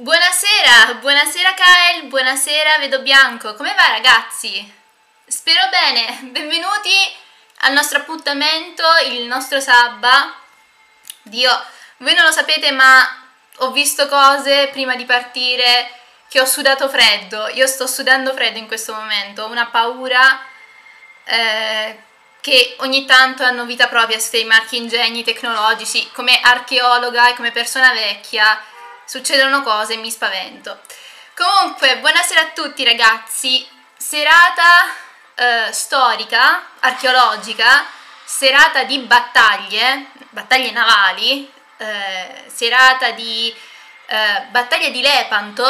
Buonasera, buonasera Kael, buonasera Vedo Bianco, come va ragazzi? Spero bene, benvenuti al nostro appuntamento, il nostro sabba. Dio, voi non lo sapete ma ho visto cose prima di partire che ho sudato freddo, io sto sudando freddo in questo momento, ho una paura eh, che ogni tanto hanno vita propria questi marchi ingegni tecnologici, come archeologa e come persona vecchia succedono cose e mi spavento. Comunque, buonasera a tutti ragazzi, serata eh, storica, archeologica, serata di battaglie, battaglie navali, eh, serata di eh, battaglia di Lepanto,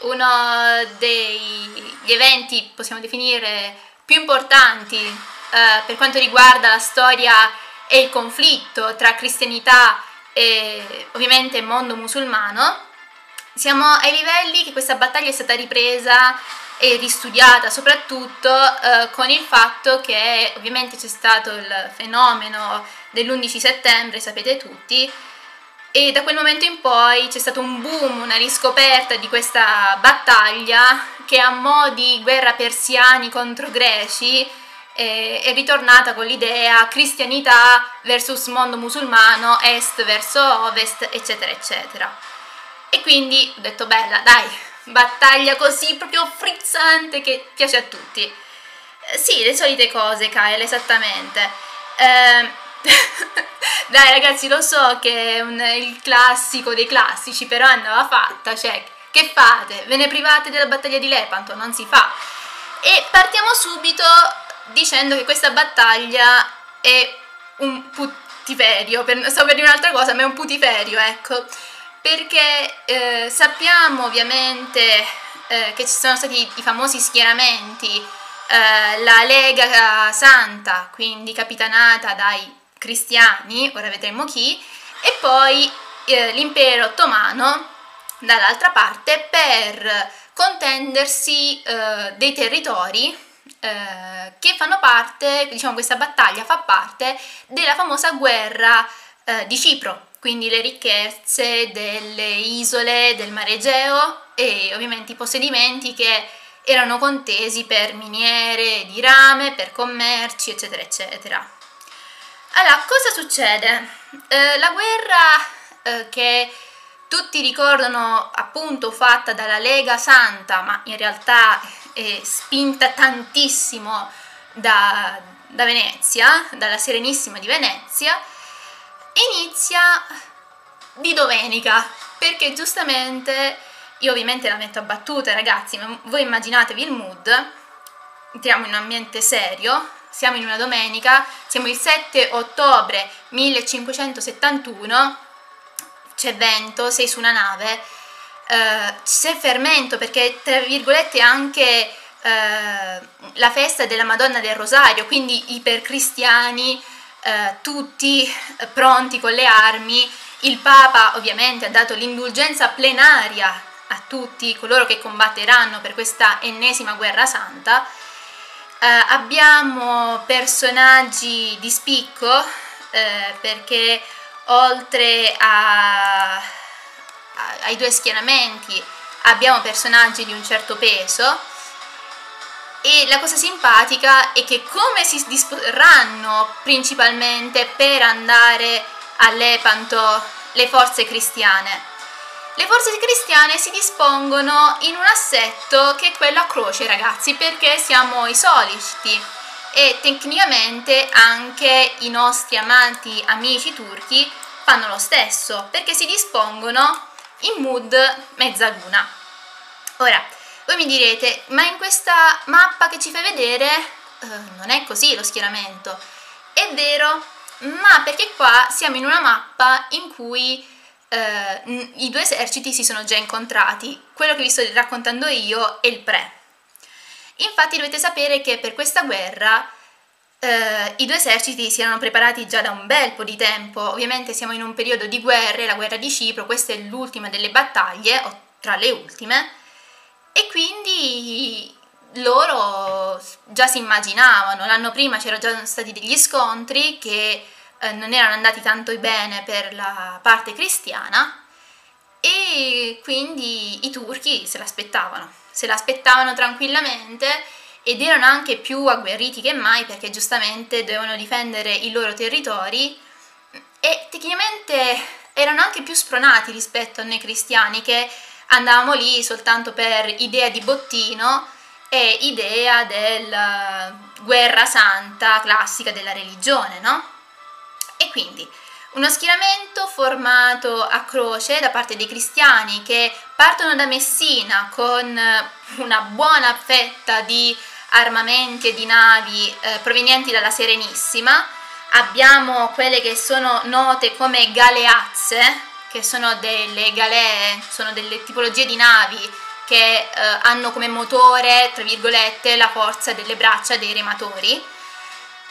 uno degli eventi, possiamo definire, più importanti eh, per quanto riguarda la storia e il conflitto tra cristianità e ovviamente mondo musulmano. Siamo ai livelli che questa battaglia è stata ripresa e ristudiata soprattutto eh, con il fatto che ovviamente c'è stato il fenomeno dell'11 settembre, sapete tutti, e da quel momento in poi c'è stato un boom, una riscoperta di questa battaglia che a mo' di guerra persiani contro greci è, è ritornata con l'idea cristianità versus mondo musulmano, est verso ovest, eccetera, eccetera. E quindi ho detto bella, dai, battaglia così proprio frizzante che piace a tutti. Eh, sì, le solite cose, Kyle, esattamente. Eh, dai ragazzi, lo so che è un, il classico dei classici, però andava fatta, cioè, che fate? Ve ne private della battaglia di Lepanto? Non si fa. E partiamo subito dicendo che questa battaglia è un putiferio, per, sto per dire un'altra cosa, ma è un putiferio, ecco, perché eh, sappiamo ovviamente eh, che ci sono stati i famosi schieramenti, eh, la Lega Santa, quindi capitanata dai cristiani, ora vedremo chi, e poi eh, l'impero ottomano dall'altra parte per contendersi eh, dei territori eh, che fanno parte, diciamo questa battaglia fa parte della famosa guerra eh, di Cipro, quindi le ricchezze delle isole del mare Egeo e ovviamente i possedimenti che erano contesi per miniere di rame, per commerci, eccetera, eccetera. Allora, cosa succede? Eh, la guerra eh, che tutti ricordano appunto fatta dalla Lega Santa, ma in realtà è spinta tantissimo da, da Venezia, dalla Serenissima di Venezia, inizia di domenica, perché giustamente io ovviamente la metto a battuta ragazzi, ma voi immaginatevi il mood, entriamo in un ambiente serio, siamo in una domenica, siamo il 7 ottobre 1571, c'è vento, sei su una nave, eh, c'è fermento perché tra virgolette anche eh, la festa della Madonna del Rosario, quindi ipercristiani, eh, tutti pronti con le armi, il Papa ovviamente ha dato l'indulgenza plenaria a tutti coloro che combatteranno per questa ennesima guerra santa. Uh, abbiamo personaggi di spicco uh, perché oltre a, ai due schieramenti abbiamo personaggi di un certo peso e la cosa simpatica è che come si disporranno principalmente per andare a Lepanto le forze cristiane? Le forze cristiane si dispongono in un assetto che è quello a croce, ragazzi, perché siamo i soliti e tecnicamente anche i nostri amanti amici turchi fanno lo stesso, perché si dispongono in mood mezzaluna. Ora, voi mi direte, ma in questa mappa che ci fai vedere eh, non è così lo schieramento. È vero, ma perché qua siamo in una mappa in cui eh, i due eserciti si sono già incontrati. Quello che vi sto raccontando io è il pre. Infatti dovete sapere che per questa guerra eh, i due eserciti si erano preparati già da un bel po' di tempo. Ovviamente siamo in un periodo di guerre, la guerra di Cipro, questa è l'ultima delle battaglie, o tra le ultime, e quindi loro già si immaginavano, l'anno prima c'erano già stati degli scontri che eh, non erano andati tanto bene per la parte cristiana e quindi i turchi se l'aspettavano, se l'aspettavano tranquillamente ed erano anche più agguerriti che mai perché giustamente dovevano difendere i loro territori e tecnicamente erano anche più spronati rispetto a noi cristiani che andavamo lì soltanto per idea di bottino e idea della guerra santa classica della religione, no? E quindi uno schieramento formato a croce da parte dei cristiani che partono da Messina con una buona fetta di armamenti e di navi eh, provenienti dalla Serenissima. Abbiamo quelle che sono note come galeazze, che sono delle galee, sono delle tipologie di navi che eh, hanno come motore, tra virgolette, la forza delle braccia dei rematori.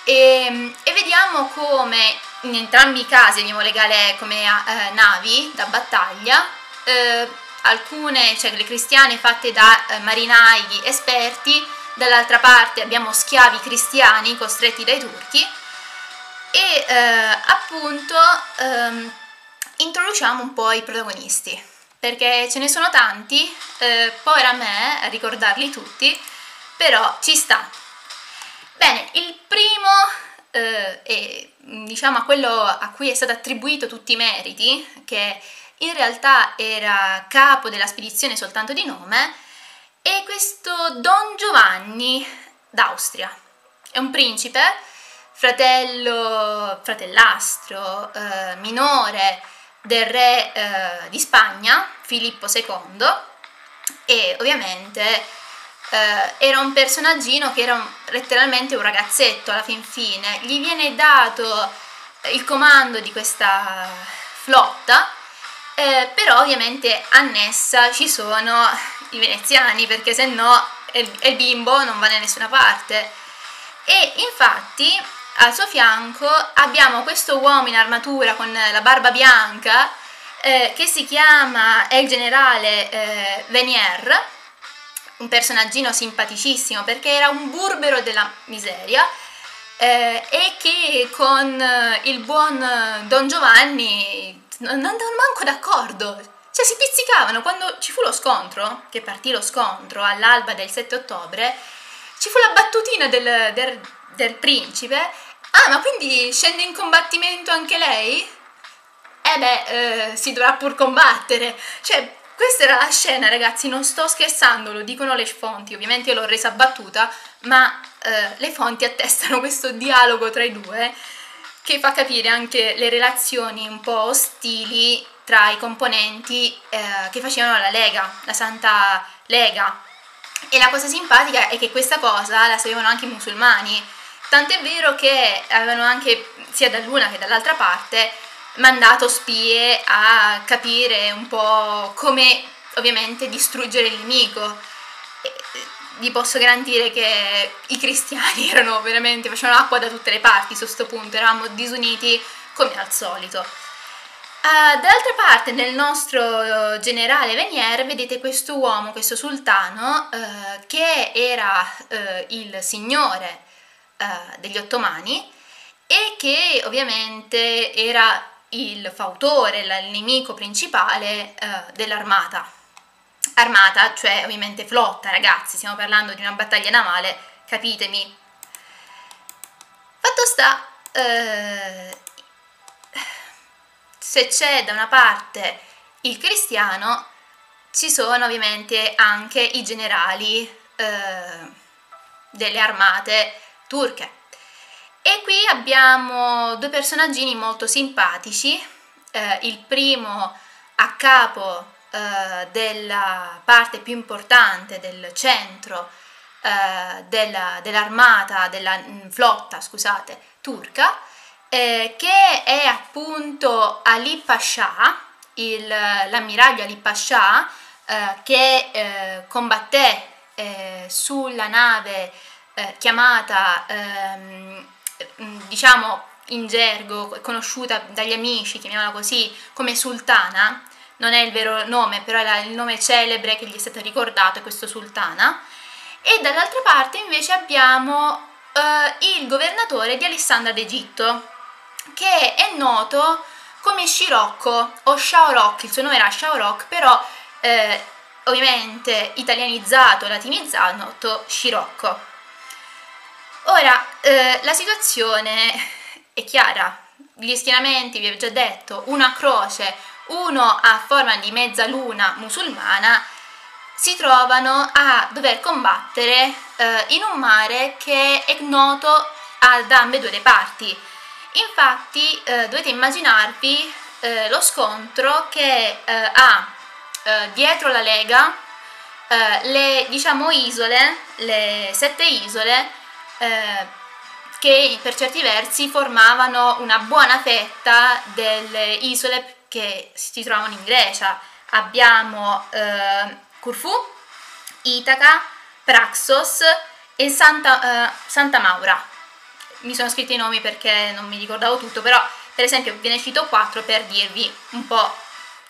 E, e vediamo come in entrambi i casi abbiamo le galee come eh, navi da battaglia, eh, alcune, cioè le cristiane fatte da eh, marinai esperti, dall'altra parte abbiamo schiavi cristiani costretti dai turchi e eh, appunto ehm, introduciamo un po' i protagonisti perché ce ne sono tanti, eh, povera me a ricordarli tutti, però ci sta. Bene, il primo eh, diciamo a quello a cui è stato attribuito tutti i meriti, che in realtà era capo della spedizione soltanto di nome, è questo Don Giovanni d'Austria. È un principe, fratello, fratellastro, eh, minore del re eh, di Spagna, Filippo II, e ovviamente eh, era un personaggino che era un, letteralmente un ragazzetto alla fin fine. Gli viene dato il comando di questa flotta, eh, però ovviamente annessa ci sono i veneziani perché se no il bimbo non va da nessuna parte. E infatti al suo fianco abbiamo questo uomo in armatura con la barba bianca eh, che si chiama, è il generale eh, Venier, un personaggino simpaticissimo perché era un burbero della miseria eh, e che con eh, il buon Don Giovanni non andavano manco d'accordo, cioè si pizzicavano quando ci fu lo scontro, che partì lo scontro all'alba del 7 ottobre, ci fu la battutina del, del, del principe Ah, ma quindi scende in combattimento anche lei? Eh beh, eh, si dovrà pur combattere. Cioè, questa era la scena, ragazzi, non sto scherzando, lo dicono le fonti, ovviamente io l'ho resa battuta, ma eh, le fonti attestano questo dialogo tra i due che fa capire anche le relazioni un po' ostili tra i componenti eh, che facevano la Lega, la Santa Lega. E la cosa simpatica è che questa cosa la sapevano anche i musulmani, Tant'è vero che avevano anche, sia dall'una che dall'altra parte, mandato spie a capire un po' come ovviamente distruggere il nemico. E vi posso garantire che i cristiani erano veramente, facevano acqua da tutte le parti su questo punto, eravamo disuniti come al solito. Uh, dall'altra parte nel nostro uh, generale Venier vedete questo uomo, questo sultano, uh, che era il signore eh, degli ottomani e che ovviamente era il fautore, il nemico principale eh, dell'armata. Armata, cioè ovviamente flotta, ragazzi, stiamo parlando di una battaglia navale, capitemi. Fatto sta, eh, se c'è da una parte il cristiano, ci sono ovviamente anche i generali eh, delle armate turche. E qui abbiamo due personaggini molto simpatici, eh, il primo a capo eh, della parte più importante del centro eh, della, dell'armata, della mm, flotta, scusate, turca, eh, che è appunto Ali Pasha, l'ammiraglio Ali Pasha, eh, che eh, combatté sulla nave chiamata, ehm, diciamo in gergo, conosciuta dagli amici, chiamiamola così, come sultana, non è il vero nome, però è il nome celebre che gli è stato ricordato, questo sultana, e dall'altra parte invece abbiamo eh, il governatore di Alessandria d'Egitto, che è noto come Scirocco o Shaorok, il suo nome era Shaorok, però eh, ovviamente italianizzato, latinizzato, Scirocco. Ora, eh, la situazione è chiara, gli schieramenti, vi ho già detto, una croce, uno a forma di mezzaluna musulmana, si trovano a dover combattere eh, in un mare che è noto ad ambedue le parti. Infatti eh, dovete immaginarvi eh, lo scontro che eh, ha eh, dietro la Lega eh, le diciamo isole, le sette isole che per certi versi formavano una buona fetta delle isole che si trovano in Grecia. Abbiamo eh, Corfù, Itaca, Praxos e Santa, eh, Santa, Maura. Mi sono scritti i nomi perché non mi ricordavo tutto, però per esempio ve ne cito quattro per dirvi un po'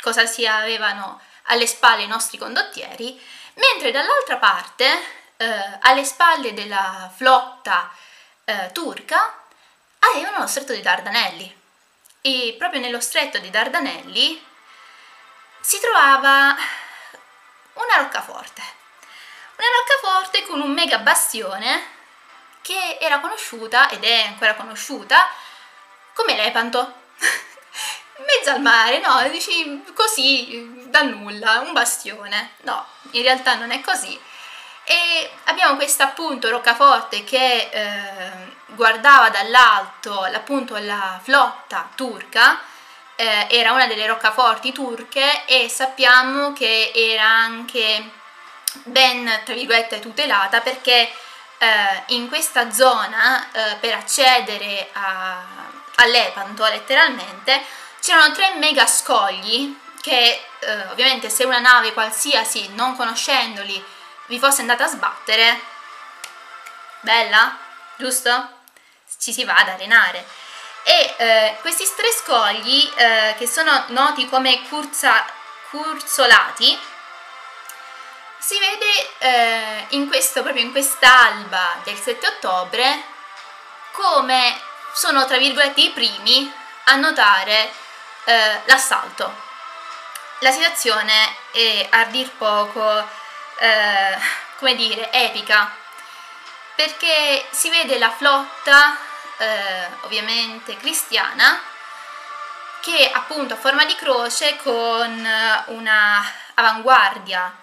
cosa si avevano alle spalle i nostri condottieri, mentre dall'altra parte, eh, alle spalle della flotta eh, turca, avevano lo stretto dei Dardanelli. E proprio nello stretto dei Dardanelli si trovava una roccaforte. Una roccaforte con un mega bastione che era conosciuta ed è ancora conosciuta come Lepanto. In mezzo al mare, no? Dici così, da nulla, un bastione. No, in realtà non è così. E abbiamo questa appunto roccaforte che eh, guardava dall'alto appunto la flotta turca eh, era una delle roccaforti turche e sappiamo che era anche ben, tra virgolette, tutelata perché eh, in questa zona, eh, per accedere a, all'Epanto letteralmente, c'erano tre mega scogli che eh, ovviamente se una nave qualsiasi, non conoscendoli, vi fosse andata a sbattere, bella, giusto? Ci si va ad arenare. E eh, questi tre scogli eh, che sono noti come curza, curzolati si vede eh, in questo, proprio in quest'alba del 7 ottobre come sono tra virgolette i primi a notare eh, l'assalto. La situazione è a dir poco eh, come dire epica perché si vede la flotta eh, ovviamente cristiana che appunto a forma di croce con eh, una avanguardia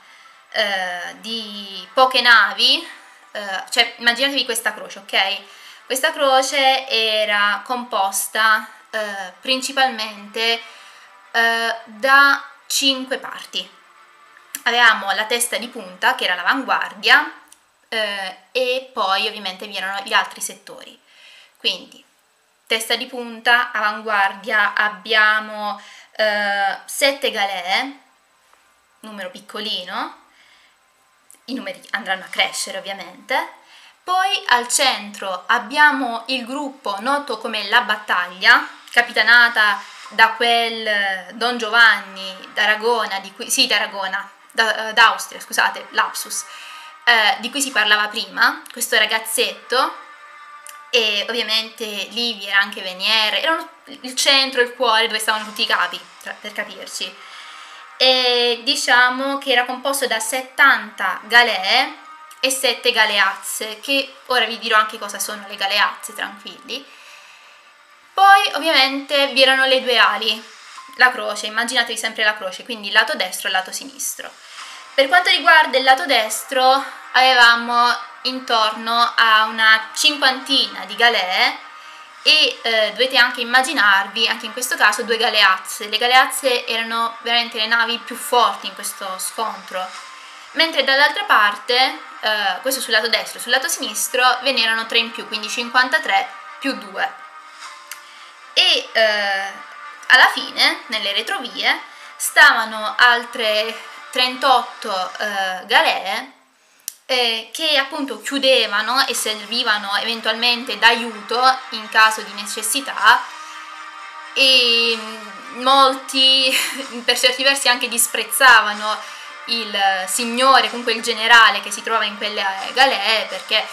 eh, di poche navi, eh, cioè immaginatevi questa croce, ok? Questa croce era composta eh, principalmente da cinque parti. Avevamo la testa di punta, che era l'avanguardia, e poi ovviamente vi erano gli altri settori. Quindi, testa di punta, avanguardia, abbiamo eh, 7 galee, numero piccolino, i numeri andranno a crescere ovviamente, poi al centro abbiamo il gruppo noto come La Battaglia, capitanata da quel Don Giovanni d'Aragona, di cui, sì d'Aragona, da, d'Austria, scusate, lapsus, eh, di cui si parlava prima, questo ragazzetto e ovviamente lì vi era anche Venier, erano il centro, il cuore dove stavano tutti i capi, per capirci. E diciamo che era composto da 70 galee e 7 galeazze, che ora vi dirò anche cosa sono le galeazze, tranquilli. Poi ovviamente vi erano le due ali, la croce, immaginatevi sempre la croce, quindi lato destro e lato sinistro. Per quanto riguarda il lato destro avevamo intorno a una cinquantina di galee e eh, dovete anche immaginarvi, anche in questo caso, due galeazze. Le galeazze erano veramente le navi più forti in questo scontro, mentre dall'altra parte, eh, questo sul lato destro, sul lato sinistro, ve ne erano tre in più, quindi 53 più 2. E eh, alla fine, nelle retrovie, stavano altre 38 eh, galee eh, che appunto chiudevano e servivano eventualmente d'aiuto in caso di necessità e mm, molti per certi versi anche disprezzavano il signore, comunque il generale che si trova in quelle galee perché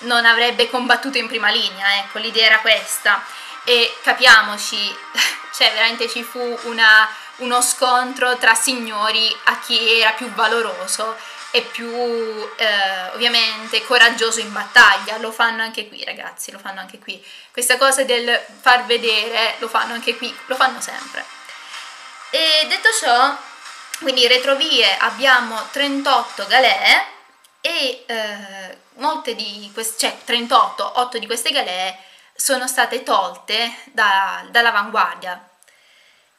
non avrebbe combattuto in prima linea, ecco, l'idea era questa e capiamoci, cioè veramente ci fu una, uno scontro tra signori a chi era più valoroso e più eh, ovviamente coraggioso in battaglia. Lo fanno anche qui, ragazzi, lo fanno anche qui. Questa cosa del far vedere lo fanno anche qui, lo fanno sempre. E detto ciò, quindi retrovie abbiamo 38 galee e eh, molte di queste, cioè 38, 8 di queste galee sono state tolte da, dall'avanguardia.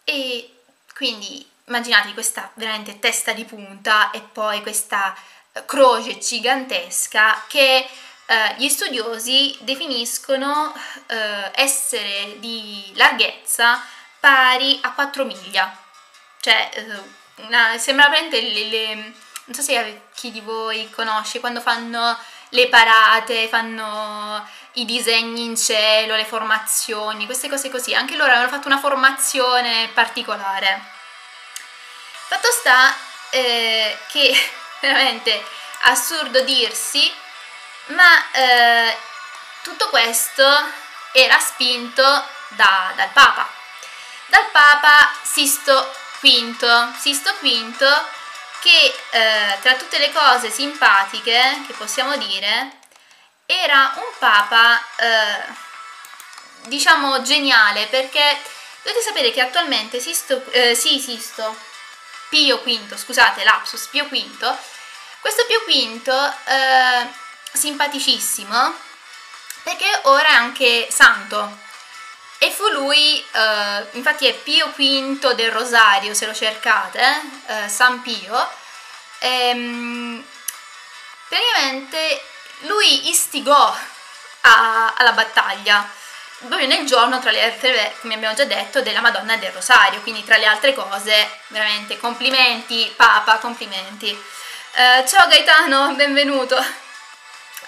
E quindi immaginate questa veramente testa di punta e poi questa eh, croce gigantesca che eh, gli studiosi definiscono eh, essere di larghezza pari a 4 miglia. Cioè eh, una, sembra veramente le, le, non so se chi di voi conosce quando fanno le parate, fanno i disegni in cielo, le formazioni, queste cose così. Anche loro avevano fatto una formazione particolare. Fatto sta eh, che veramente assurdo dirsi, ma eh, tutto questo era spinto da, dal Papa. Dal Papa Sisto V, Sisto V che eh, tra tutte le cose simpatiche che possiamo dire era un papa eh, diciamo geniale perché dovete sapere che attualmente Sisto, eh, sì, Sisto Pio V, scusate lapsus, Pio V questo Pio V eh, simpaticissimo perché ora è anche santo. E fu lui, eh, infatti è Pio V del Rosario se lo cercate, eh, San Pio, ehm, praticamente lui istigò a, alla battaglia proprio nel giorno tra le altre, come abbiamo già detto, della Madonna del Rosario, quindi tra le altre cose, veramente complimenti, Papa, complimenti. Eh, ciao Gaetano, benvenuto.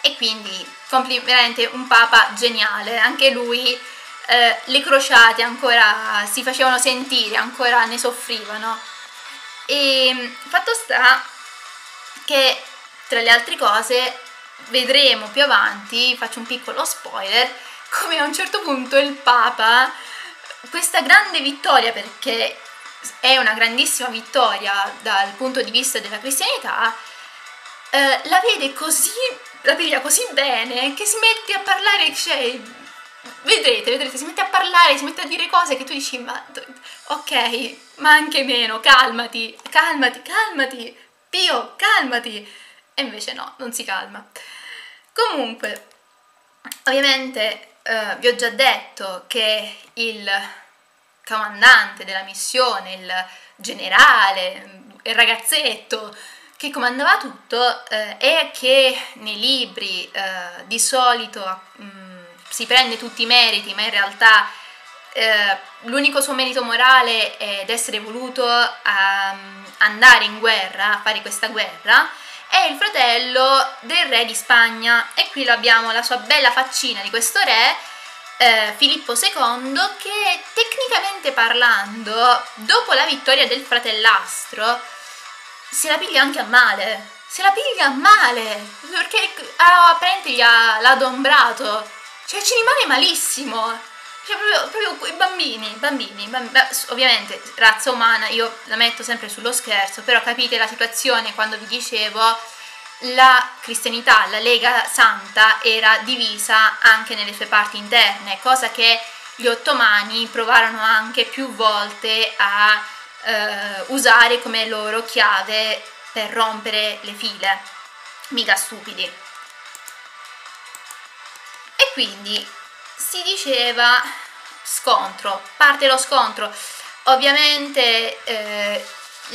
E quindi, veramente un Papa geniale, anche lui eh, le crociate ancora si facevano sentire, ancora ne soffrivano. E fatto sta che tra le altre cose vedremo più avanti, faccio un piccolo spoiler, come a un certo punto il Papa, questa grande vittoria, perché è una grandissima vittoria dal punto di vista della cristianità, eh, la vede così, la piglia così bene che si mette a parlare, cioè vedrete, vedrete, si mette a parlare, si mette a dire cose che tu dici, ma ok, ma anche meno, calmati, calmati, calmati, Pio, calmati. E invece no, non si calma. Comunque, ovviamente eh, vi ho già detto che il comandante della missione, il generale, il ragazzetto che comandava tutto eh, e che nei libri eh, di solito mh, mm, si prende tutti i meriti, ma in realtà eh, l'unico suo merito morale è essere voluto um, andare in guerra, a fare questa guerra, è il fratello del re di Spagna. E qui abbiamo la sua bella faccina di questo re, eh, Filippo II, che tecnicamente parlando, dopo la vittoria del fratellastro, se la piglia anche a male, se la piglia a male, perché ah, apparente gli ha, l'ha adombrato. Cioè ci rimane malissimo. Cioè proprio, proprio i bambini, bambini, bambini, ovviamente razza umana, io la metto sempre sullo scherzo, però capite la situazione quando vi dicevo la cristianità, la Lega Santa era divisa anche nelle sue parti interne, cosa che gli ottomani provarono anche più volte a eh, usare come loro chiave per rompere le file. Mica stupidi quindi si diceva scontro, parte lo scontro. Ovviamente eh,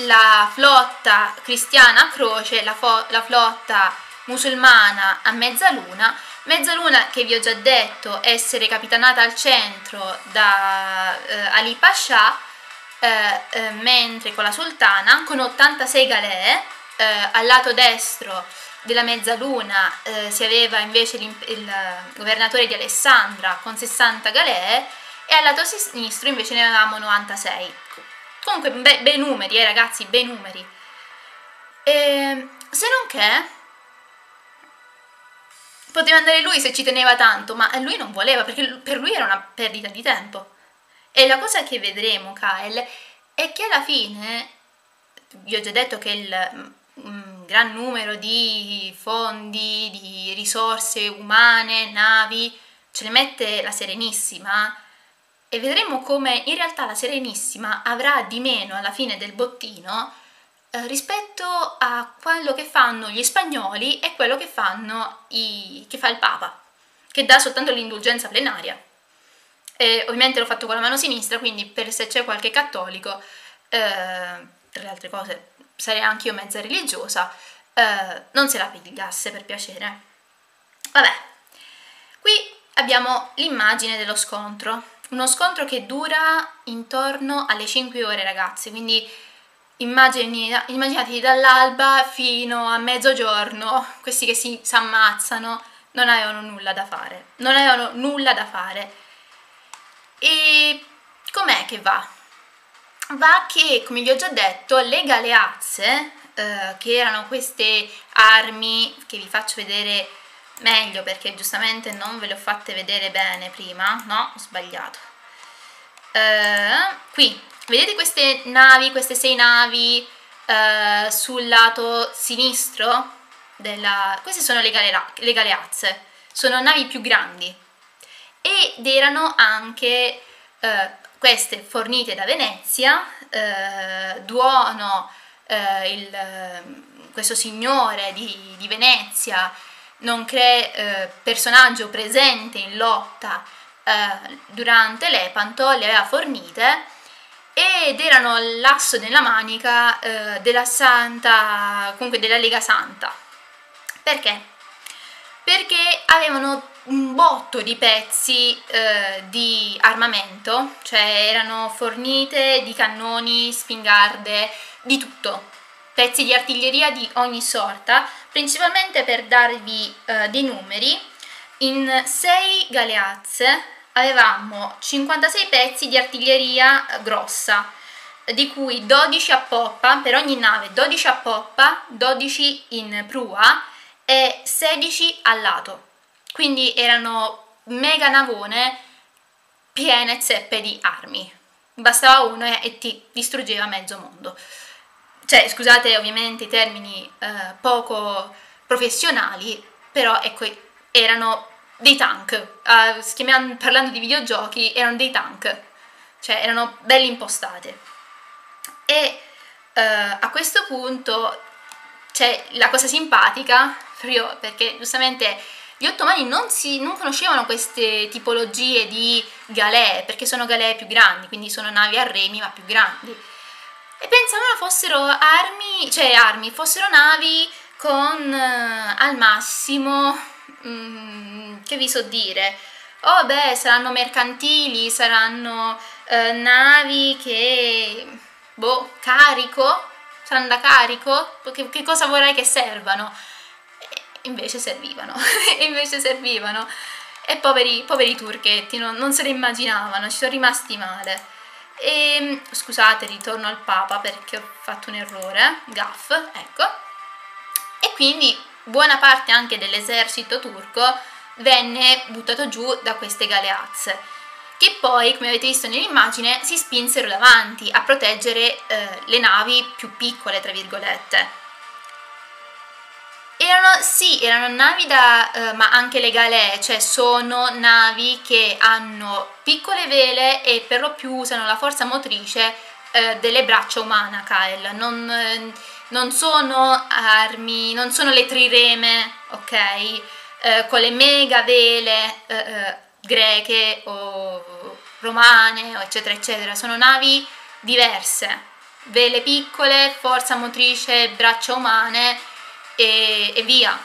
la flotta cristiana a croce, la, la, flotta musulmana a mezzaluna, mezzaluna che vi ho già detto essere capitanata al centro da eh, Ali Pasha, eh, eh mentre con la sultana con 86 galee, eh, al lato destro della mezzaluna eh, si aveva invece il governatore di Alessandra con 60 galee e al lato sinistro invece ne avevamo 96. Comunque bei, numeri, eh ragazzi, bei numeri. E, se non che poteva andare lui se ci teneva tanto, ma lui non voleva perché per lui era una perdita di tempo. E la cosa che vedremo, Kyle, è che alla fine, vi ho già detto che il un gran numero di fondi, di risorse umane, navi, ce le mette la Serenissima e vedremo come in realtà la Serenissima avrà di meno alla fine del bottino eh, rispetto a quello che fanno gli spagnoli e quello che, fanno i, che fa il Papa, che dà soltanto l'indulgenza plenaria. E ovviamente l'ho fatto con la mano sinistra, quindi per se c'è qualche cattolico, eh, tra le altre cose sarei anche io mezza religiosa, eh, non se la pigliasse per piacere. Vabbè, qui abbiamo l'immagine dello scontro, uno scontro che dura intorno alle 5 ore ragazzi, quindi immagini, immaginatevi dall'alba fino a mezzogiorno, questi che si ammazzano, non avevano nulla da fare, non avevano nulla da fare. E com'è che va? Va che, come vi ho già detto, le galeazze, eh, che erano queste armi che vi faccio vedere meglio perché giustamente non ve le ho fatte vedere bene prima, no? Ho sbagliato. Eh, qui, vedete queste navi, queste sei navi eh, sul lato sinistro? Della... Queste sono le, galera... le galeazze, sono navi più grandi ed erano anche eh, queste fornite da Venezia, eh, Duono, eh, il, questo signore di, di Venezia, nonché eh, personaggio presente in lotta eh, durante l'Epanto, le aveva fornite ed erano l'asso nella manica eh, della Santa, comunque della Lega Santa. Perché? Perché avevano un botto di pezzi eh, di armamento, cioè erano fornite di cannoni, spingarde, di tutto, pezzi di artiglieria di ogni sorta, principalmente per darvi eh, dei numeri, in 6 galeazze avevamo 56 pezzi di artiglieria grossa, di cui 12 a poppa, per ogni nave 12 a poppa, 12 in prua e 16 al lato. Quindi erano mega navone piene zeppe di armi. Bastava uno e ti distruggeva mezzo mondo. Cioè, scusate ovviamente i termini eh, poco professionali, però ecco, erano dei tank. Uh, parlando di videogiochi, erano dei tank. Cioè, erano belli impostate. E uh, a questo punto c'è la cosa simpatica, perché giustamente gli ottomani non, si, non conoscevano queste tipologie di galee, perché sono galee più grandi, quindi sono navi a remi ma più grandi. E pensavano fossero armi, cioè armi, fossero navi con eh, al massimo, mm, che vi so dire, oh beh, saranno mercantili, saranno eh, navi che, boh, carico, saranno da carico, che, che cosa vorrei che servano? Invece servivano, invece servivano. E poveri, poveri turchetti, non, non se le immaginavano, ci sono rimasti male. E scusate, ritorno al Papa perché ho fatto un errore, gaff, ecco. E quindi buona parte anche dell'esercito turco venne buttato giù da queste galeazze, che poi, come avete visto nell'immagine, si spinsero davanti a proteggere eh, le navi più piccole, tra virgolette. Erano, sì, erano navi da, eh, ma anche le galee, cioè sono navi che hanno piccole vele e per lo più usano la forza motrice eh, delle braccia umane, Kyle. Non, eh, non, sono armi, non sono le trireme, ok? Eh, con le mega vele eh, eh, greche o romane, eccetera, eccetera. Sono navi diverse, vele piccole, forza motrice, braccia umane e, e via.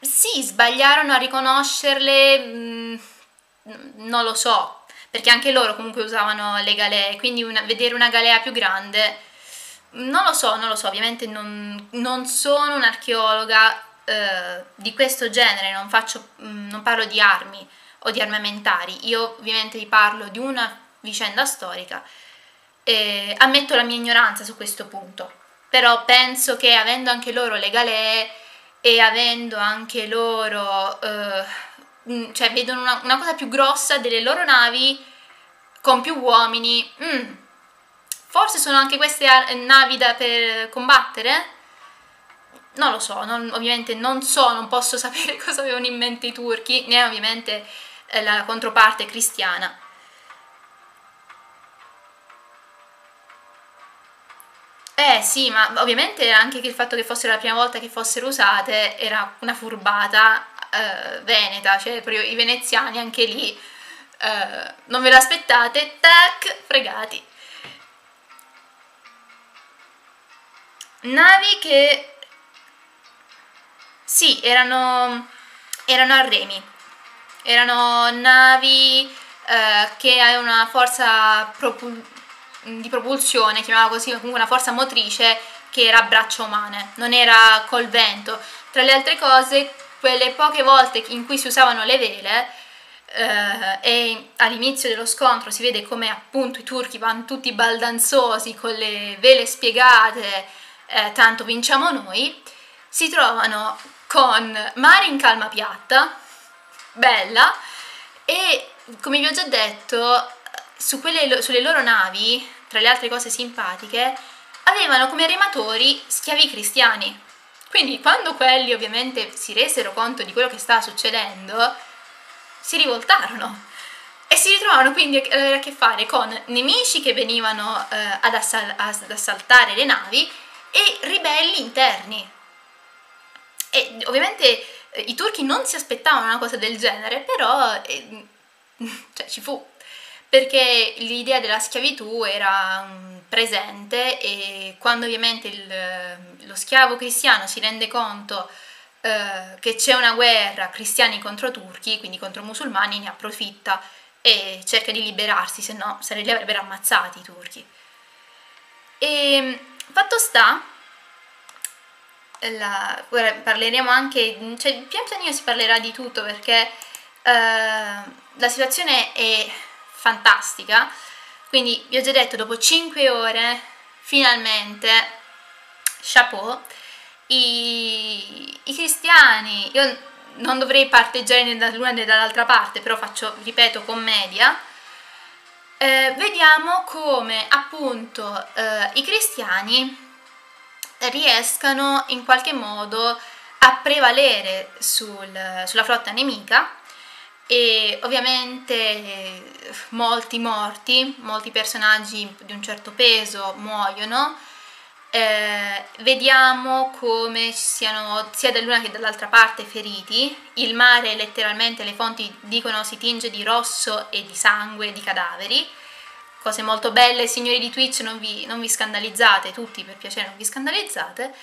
Sì, sbagliarono a riconoscerle, mh, mm, non lo so, perché anche loro comunque usavano le galee, quindi una, vedere una galea più grande, non lo so, non lo so, ovviamente non, non sono un'archeologa eh, di questo genere, non, faccio, mh, mm, non parlo di armi o di armamentari, io ovviamente vi parlo di una vicenda storica eh, ammetto la mia ignoranza su questo punto, però penso che avendo anche loro le galee e avendo anche loro eh, mm, cioè vedono una, una, cosa più grossa delle loro navi con più uomini. Mm. Forse sono anche queste navi da, per combattere? Non lo so, non, ovviamente non so, non posso sapere cosa avevano in mente i turchi, né ovviamente eh, la controparte cristiana. Eh sì, ma ovviamente anche il fatto che fosse la prima volta che fossero usate era una furbata eh, veneta, cioè proprio i veneziani anche lì eh, non ve l'aspettate, tac, fregati. Navi che sì, erano, erano a remi, erano navi eh, che avevano una forza propulsiva di propulsione, chiamava così, comunque una forza motrice che era a braccia umane, non era col vento. Tra le altre cose, quelle poche volte in cui si usavano le vele, eh, e all'inizio dello scontro si vede come appunto i turchi vanno tutti baldanzosi con le vele spiegate, eh, tanto vinciamo noi, si trovano con mare in calma piatta, bella, e come vi ho già detto su quelle, sulle loro navi, tra le altre cose simpatiche, avevano come rematori schiavi cristiani. Quindi quando quelli ovviamente si resero conto di quello che stava succedendo, si rivoltarono e si ritrovavano quindi a avere a che fare con nemici che venivano eh, ad, assal- ad assaltare le navi e ribelli interni. E ovviamente eh, i turchi non si aspettavano una cosa del genere, però eh, cioè, ci fu perché l'idea della schiavitù era um, presente e quando ovviamente il, lo schiavo cristiano si rende conto eh, che c'è una guerra cristiani contro turchi, quindi contro musulmani, ne approfitta e cerca di liberarsi, se no se li avrebbero ammazzati i turchi. E fatto sta, la, parleremo anche, cioè pian pianino si parlerà di tutto perché eh, la situazione è fantastica. Quindi vi ho già detto, dopo 5 ore, finalmente, chapeau, i, i cristiani, io non dovrei parteggiare né dall'una né dall'altra parte, però faccio, ripeto, commedia, eh, vediamo come appunto eh, i cristiani riescano in qualche modo a prevalere sul, sulla flotta nemica e ovviamente molti morti, molti personaggi di un certo peso muoiono. Eh, vediamo come ci siano sia dall'una che dall'altra parte feriti. Il mare, letteralmente, le fonti dicono si tinge di rosso e di sangue di cadaveri. Cose molto belle, signori di Twitch, non vi, non vi scandalizzate, tutti per piacere non vi scandalizzate.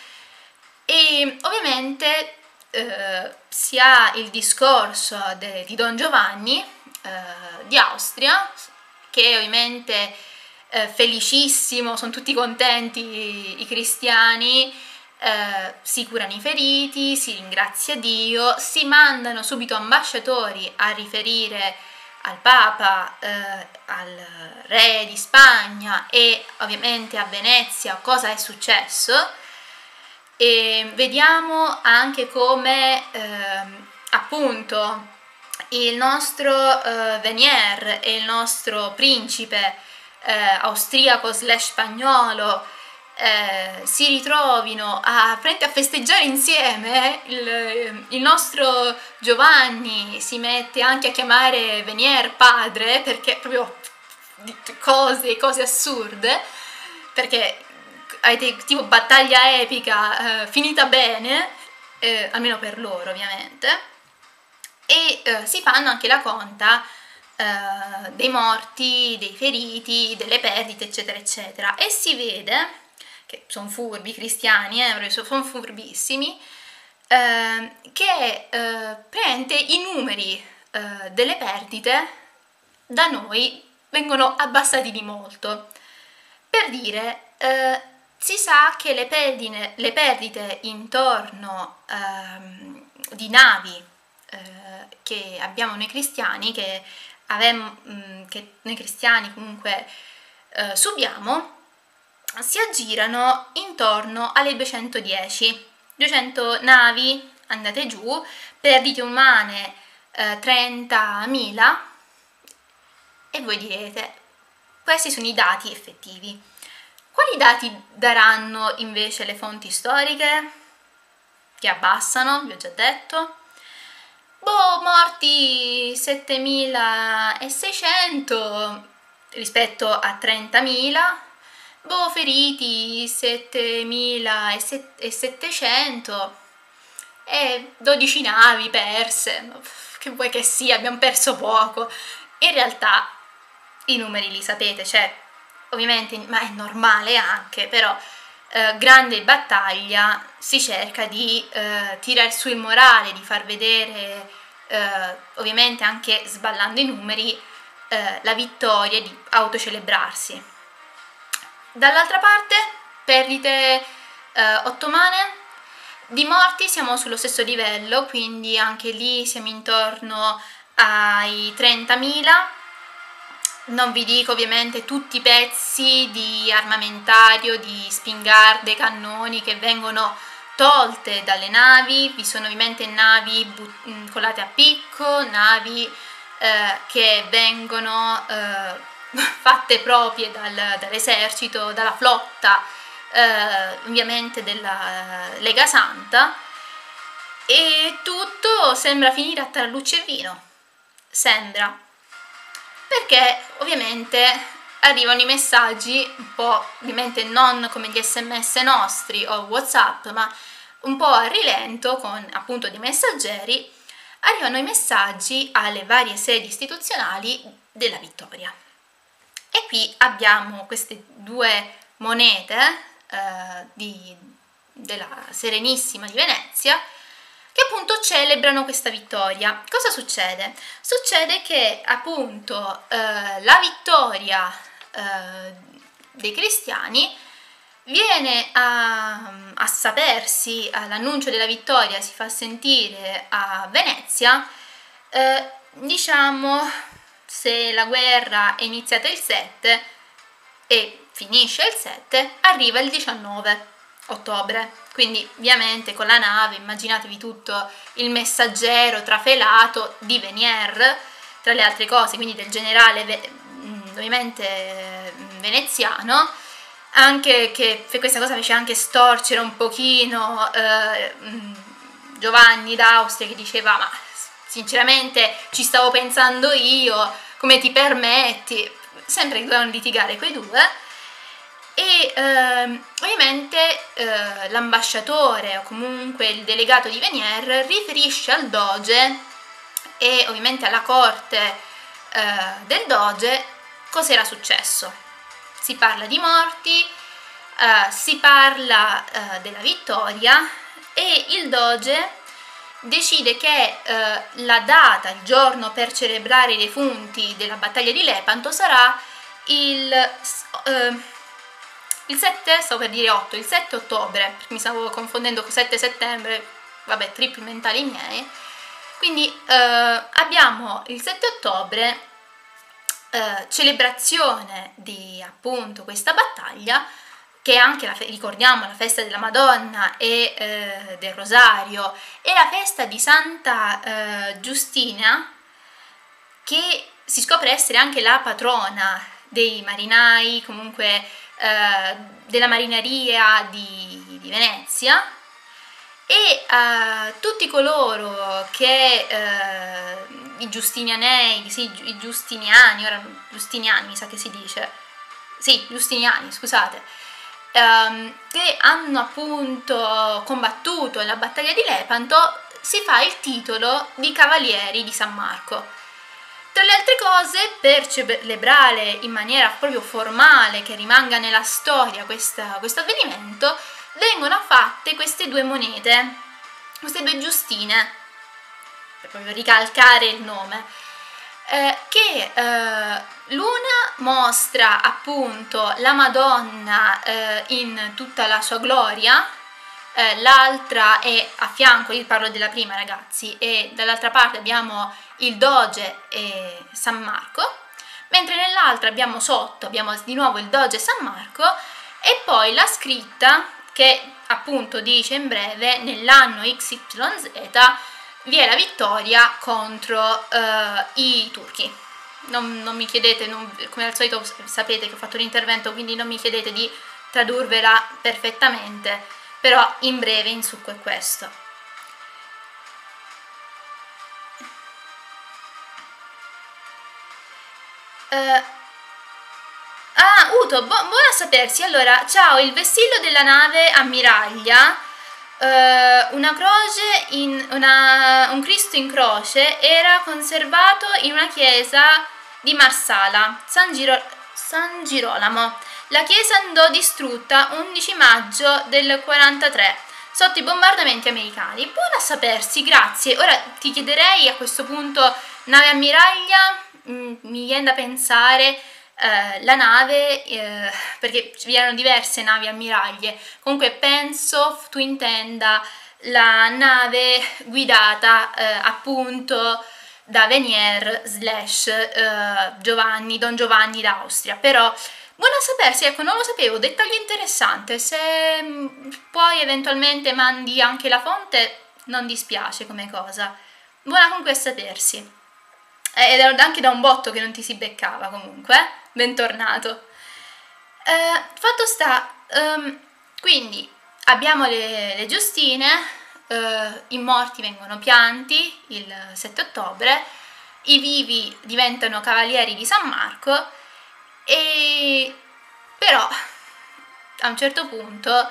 E ovviamente eh, si ha il discorso de, di Don Giovanni eh, di Austria, che ovviamente eh, felicissimo, sono tutti contenti i, i cristiani, eh, si curano i feriti, si ringrazia Dio, si mandano subito ambasciatori a riferire al Papa, eh, al Re di Spagna e ovviamente a Venezia cosa è successo e vediamo anche come eh, appunto il nostro eh, Venier e il nostro principe eh, austriaco slash spagnolo eh, si ritrovino a, a festeggiare insieme, il, il, nostro Giovanni si mette anche a chiamare Venier padre perché proprio cose, cose assurde, perché avete tipo battaglia epica eh, finita bene, eh, almeno per loro ovviamente, e eh, si fanno anche la conta eh, dei morti, dei feriti, delle perdite, eccetera, eccetera. E si vede che sono furbi, cristiani, eh, sono furbissimi, eh, che eh, prende i numeri delle perdite da noi vengono abbassati di molto. Per dire, eh, si sa che le perdite, le perdite intorno ehm, di navi eh, che abbiamo noi cristiani, che, avem, mm, che noi cristiani comunque eh, subiamo, si aggirano intorno alle 210. 200 navi andate giù, perdite umane eh, 30.000 e voi direte, questi sono i dati effettivi. Quali dati daranno invece le fonti storiche? Che abbassano, vi ho già detto. Boh, morti 7600 rispetto a 30.000. Boh, feriti 7.700 e 12 navi perse. Che vuoi che sia, abbiamo perso poco. In realtà i numeri li sapete, cioè ovviamente, ma è normale anche, però eh, grande battaglia si cerca di eh, tirare su il morale, di far vedere, eh, ovviamente anche sballando i numeri, eh, la vittoria, di autocelebrarsi. Dall'altra parte, perdite eh, ottomane, di morti siamo sullo stesso livello, quindi anche lì siamo intorno ai 30.000 non vi dico ovviamente tutti i pezzi di armamentario, di spingarde, cannoni che vengono tolte dalle navi, vi sono ovviamente navi mm, collate a picco, navi eh, che vengono eh, fatte proprie dal, dall'esercito, dalla flotta eh, ovviamente della Lega Santa. E tutto sembra finire a tarallucce e vino, sembra perché ovviamente arrivano i messaggi un po' ovviamente non come gli sms nostri o whatsapp ma un po' a rilento con appunto dei messaggeri arrivano i messaggi alle varie sedi istituzionali della vittoria. E qui abbiamo queste due monete eh, di, della Serenissima di Venezia che appunto celebrano questa vittoria. Cosa succede? Succede che appunto eh, la vittoria eh, dei cristiani viene a, a sapersi, l'annuncio della vittoria si fa sentire a Venezia, eh, diciamo se la guerra è iniziata il 7 e finisce il 7, arriva il 19 ottobre. Quindi ovviamente con la nave immaginatevi tutto il messaggero trafelato di Venier, tra le altre cose, quindi del generale mm, ovviamente mm, veneziano, anche che questa cosa fece anche storcere un pochino eh, mm, Giovanni d'Austria che diceva ma sinceramente ci stavo pensando io, come ti permetti? Sempre dovevano litigare quei due e ehm, ovviamente eh, l'ambasciatore o comunque il delegato di Venier riferisce al doge e ovviamente alla corte eh, del doge cos'era successo. Si parla di morti, eh, si parla eh, della vittoria e il doge decide che eh, la data, il giorno per celebrare i defunti della battaglia di Lepanto sarà il eh, il 7, stavo per dire 8, il 7 ottobre, mi stavo confondendo con 7 settembre, vabbè, trip mentali miei. Quindi eh, abbiamo il 7 ottobre, eh, celebrazione di appunto questa battaglia, che è anche, la, ricordiamo, la festa della Madonna e eh, del Rosario, e la festa di Santa eh, Giustina, che si scopre essere anche la patrona dei marinai, comunque eh, della marineria di, di Venezia e eh, tutti coloro che eh, i giustinianei, sì, i giustiniani, ora giustiniani mi sa che si dice, sì, giustiniani, scusate, ehm, che hanno appunto combattuto nella battaglia di Lepanto, si fa il titolo di Cavalieri di San Marco. Tra le altre cose, per celebrare in maniera proprio formale, che rimanga nella storia questo avvenimento, vengono fatte queste due monete, queste due giustine, per proprio ricalcare il nome, eh, che eh, l'una mostra appunto la Madonna eh, in tutta la sua gloria, eh, l'altra è a fianco, io parlo della prima ragazzi, e dall'altra parte abbiamo il Doge e San Marco, mentre nell'altra abbiamo sotto, abbiamo di nuovo il Doge e San Marco, e poi la scritta che appunto dice in breve nell'anno XYZ vi è la vittoria contro uh, i turchi. Non, non mi chiedete, non, come al solito sapete che ho fatto l'intervento, quindi non mi chiedete di tradurvela perfettamente, però in breve in succo è questo. Uh, ah, Uto, bu buono sapersi. Allora, ciao, il vessillo della nave ammiraglia Uh, una croce, in, una, un Cristo in croce era conservato in una chiesa di Marsala, San, Giro, San Girolamo. La chiesa andò distrutta 11 maggio del 43 sotto i bombardamenti americani. Buono a sapersi, grazie. Ora ti chiederei a questo punto nave ammiraglia, mm, mi viene da pensare eh, la nave, eh, perché vi erano diverse navi ammiraglie, comunque penso tu intenda la nave guidata eh, appunto da Venier slash eh, Giovanni, Don Giovanni d'Austria, però buona sapersi, ecco non lo sapevo, dettaglio interessante, se mm, poi eventualmente mandi anche la fonte non dispiace come cosa, buona comunque a sapersi. Ed era anche da un botto che non ti si beccava comunque, bentornato. Eh, fatto sta, um, quindi abbiamo le, le giustine, uh, i morti vengono pianti il 7 ottobre, i vivi diventano cavalieri di San Marco e però a un certo punto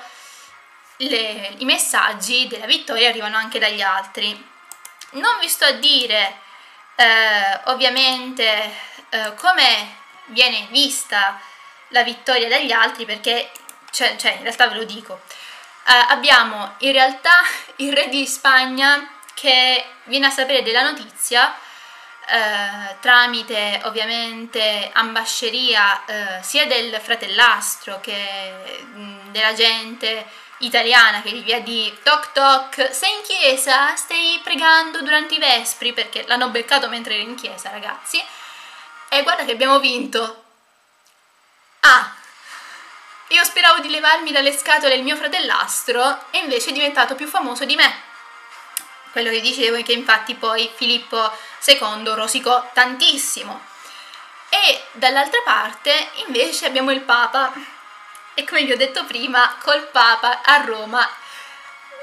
le, i messaggi della vittoria arrivano anche dagli altri. Non vi sto a dire eh, ovviamente eh, come viene vista la vittoria dagli altri perché cioè, cioè in realtà ve lo dico eh, abbiamo in realtà il re di Spagna che viene a sapere della notizia eh, tramite ovviamente ambasceria eh, sia del fratellastro che mh, della gente italiana che gli via di toc toc, sei in chiesa? Stai pregando durante i vespri? Perché l'hanno beccato mentre era in chiesa, ragazzi. E guarda che abbiamo vinto. Ah, io speravo di levarmi dalle scatole il mio fratellastro e invece è diventato più famoso di me. Quello che dicevo è che infatti poi Filippo II rosicò tantissimo. E dall'altra parte invece abbiamo il Papa e come vi ho detto prima, col Papa a Roma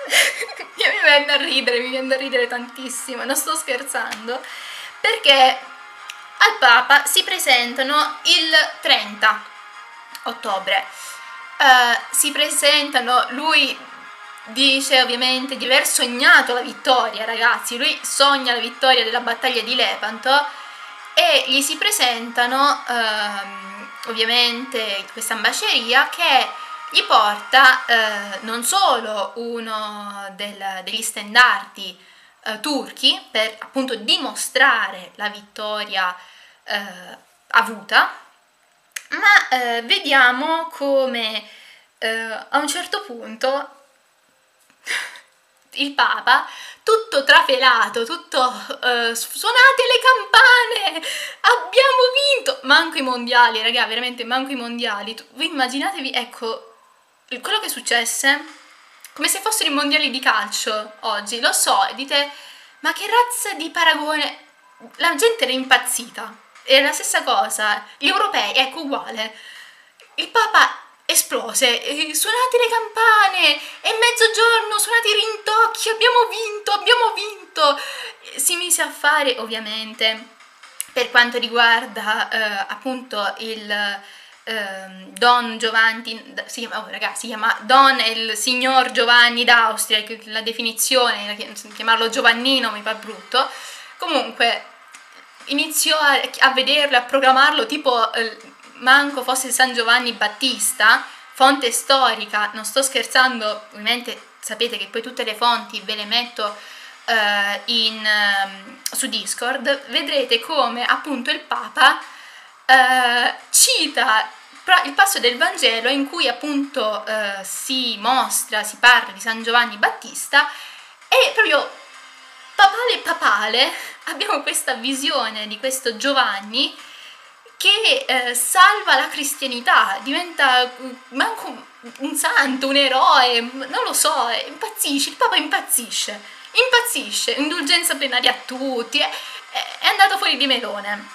io mi viene a ridere, mi viene a ridere tantissimo, non sto scherzando, perché al Papa si presentano il 30 ottobre. Uh, si presentano, lui dice ovviamente di aver sognato la vittoria, ragazzi, lui sogna la vittoria della battaglia di Lepanto e gli si presentano... Uh, ovviamente questa ambasceria che gli porta eh, non solo uno del, degli standardi eh, turchi per appunto dimostrare la vittoria eh, avuta, ma eh, vediamo come eh, a un certo punto il Papa, tutto trafelato, tutto uh, suonate le campane, abbiamo vinto, manco i mondiali, raga, veramente manco i mondiali. Voi immaginatevi, ecco, quello che successe, come se fossero i mondiali di calcio oggi, lo so, dite, ma che razza di paragone, la gente era impazzita, è la stessa cosa, gli europei, ecco, uguale. Il Papa esplose, suonate le campane, è mezzogiorno, suonate i rintocchi, abbiamo vinto, abbiamo vinto. Si mise a fare ovviamente per quanto riguarda eh, appunto il eh, Don Giovanni, si chiama, oh, ragazzi, si chiama Don e il signor Giovanni d'Austria, la definizione, chiamarlo Giovannino mi fa brutto. Comunque iniziò a, a vederlo, a programmarlo tipo... Eh, manco fosse San Giovanni Battista, fonte storica, non sto scherzando, ovviamente sapete che poi tutte le fonti ve le metto uh, in, uh, su Discord, vedrete come appunto il Papa uh, cita il passo del Vangelo in cui appunto si mostra, si parla di San Giovanni Battista e proprio papale papale abbiamo questa visione di questo Giovanni che eh, salva la cristianità, diventa mm, manco un santo, un eroe, non lo so, impazzisce, il Papa impazzisce. impazzisce, indulgenza plenaria a tutti, è, è andato fuori di melone.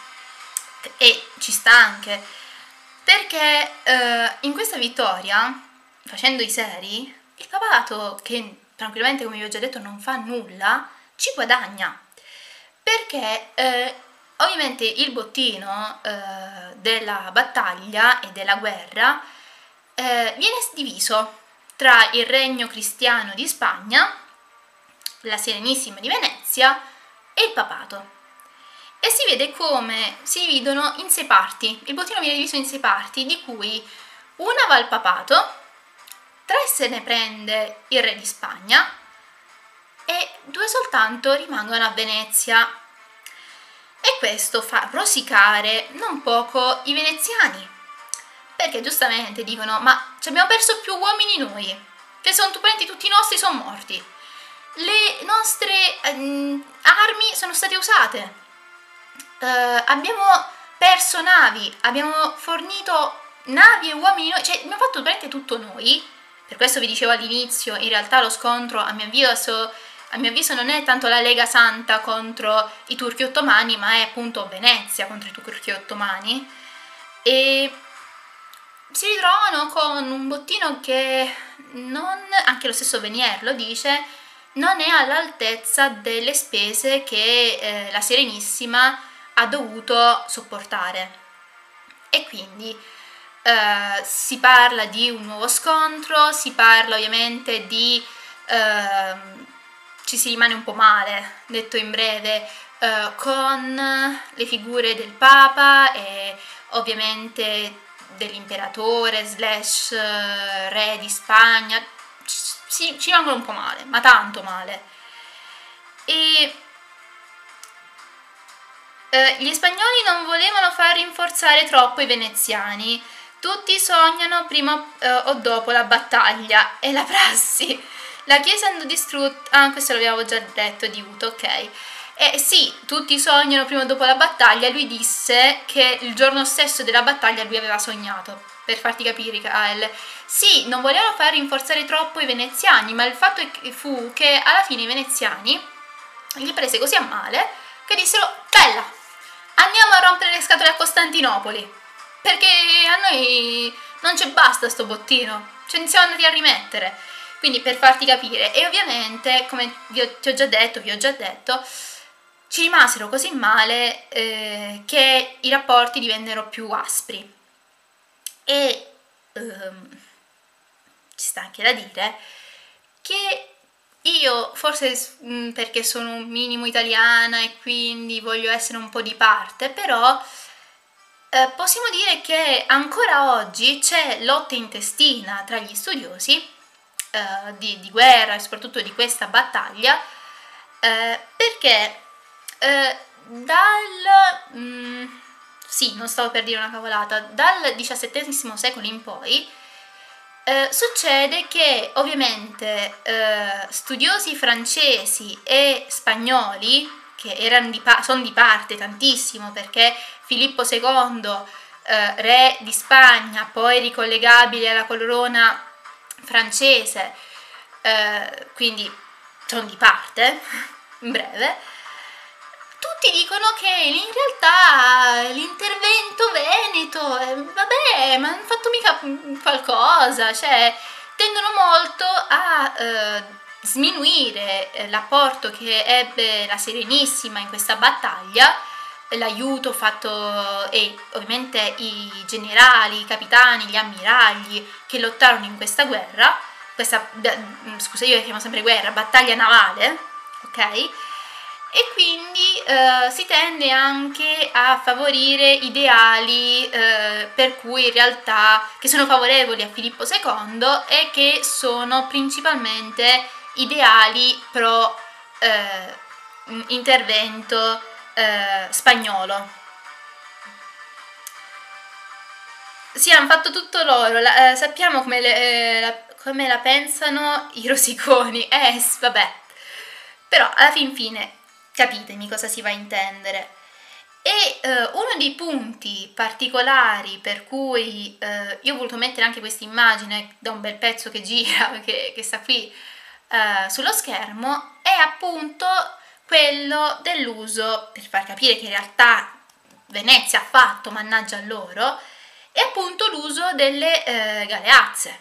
E ci sta anche, perché eh, in questa vittoria, facendo i seri, il papato, che tranquillamente come vi ho già detto non fa nulla, ci guadagna. Perché eh, ovviamente il bottino eh, della battaglia e della guerra eh, viene diviso tra il regno cristiano di Spagna, la Serenissima di Venezia e il papato. E si vede come si dividono in sei parti. Il bottino viene diviso in sei parti, di cui una va al papato, tre se ne prende il re di Spagna e due soltanto rimangono a Venezia. E questo fa rosicare non poco i veneziani, perché giustamente dicono ma ci abbiamo perso più uomini noi, che sono parenti tutti i nostri sono morti. Le nostre ehm, armi sono state usate. Uh, abbiamo perso navi, abbiamo fornito navi e uomini noi, cioè abbiamo fatto veramente tutto noi. Per questo vi dicevo all'inizio, in realtà lo scontro a mio avviso a mio avviso non è tanto la Lega Santa contro i turchi ottomani, ma è appunto Venezia contro i turchi ottomani. E si ritrovano con un bottino che non, anche lo stesso Venier lo dice, non è all'altezza delle spese che eh, la Serenissima ha dovuto sopportare. E quindi eh, si parla di un nuovo scontro, si parla ovviamente di... Eh, ci si rimane un po' male, detto in breve, eh, con le figure del Papa e ovviamente dell'imperatore slash eh, re di Spagna, ci, ci rimangono un po' male, ma tanto male. E eh, gli spagnoli non volevano far rinforzare troppo i veneziani, tutti sognano prima eh, o dopo la battaglia, è la prassi. La chiesa andò distrutta, ah questo l'avevo già detto di Uto, ok. E sì, tutti sognano prima o dopo la battaglia, lui disse che il giorno stesso della battaglia lui aveva sognato, per farti capire Kael. Sì, non volevano far rinforzare troppo i veneziani, ma il fatto fu che alla fine i veneziani gli prese così a male che dissero, bella, andiamo a rompere le scatole a Costantinopoli, perché a noi non c'è basta sto bottino, ce ne siamo andati a rimettere. Quindi per farti capire, e ovviamente, come ho, ti ho già detto, vi ho già detto, ci rimasero così male eh, che i rapporti divennero più aspri. E ehm, ci sta anche da dire che io, forse mh, perché sono un minimo italiana e quindi voglio essere un po' di parte, però eh, possiamo dire che ancora oggi c'è lotta intestina tra gli studiosi eh, di, di, guerra e soprattutto di questa battaglia, eh, perché eh, dal... Mm, sì, non stavo per dire una cavolata, dal XVII secolo in poi eh, succede che ovviamente eh, studiosi francesi e spagnoli, che di sono di parte tantissimo perché Filippo II, eh, re di Spagna, poi ricollegabile alla corona francese, eh, quindi sono di parte, in breve, tutti dicono che in realtà l'intervento veneto, eh, vabbè, ma hanno fatto mica qualcosa, cioè tendono molto a eh, sminuire eh, l'apporto che ebbe la Serenissima in questa battaglia, l'aiuto fatto e ovviamente i generali, i capitani, gli ammiragli che lottarono in questa guerra, questa, scusa io la chiamo sempre guerra, battaglia navale, ok? e quindi eh, si tende anche a favorire ideali eh, per cui in realtà che sono favorevoli a Filippo II e che sono principalmente ideali pro eh, intervento eh, spagnolo. Sì, hanno fatto tutto loro, la, eh, sappiamo come, le, eh, la, come la pensano i rosiconi, eh vabbè, però alla fin fine Capitemi cosa si va a intendere. E eh, uno dei punti particolari per cui eh, io ho voluto mettere anche questa immagine da un bel pezzo che gira, che, che sta qui eh, sullo schermo è appunto quello dell'uso, per far capire che in realtà Venezia ha fatto, mannaggia a loro, è appunto l'uso delle eh, galeazze.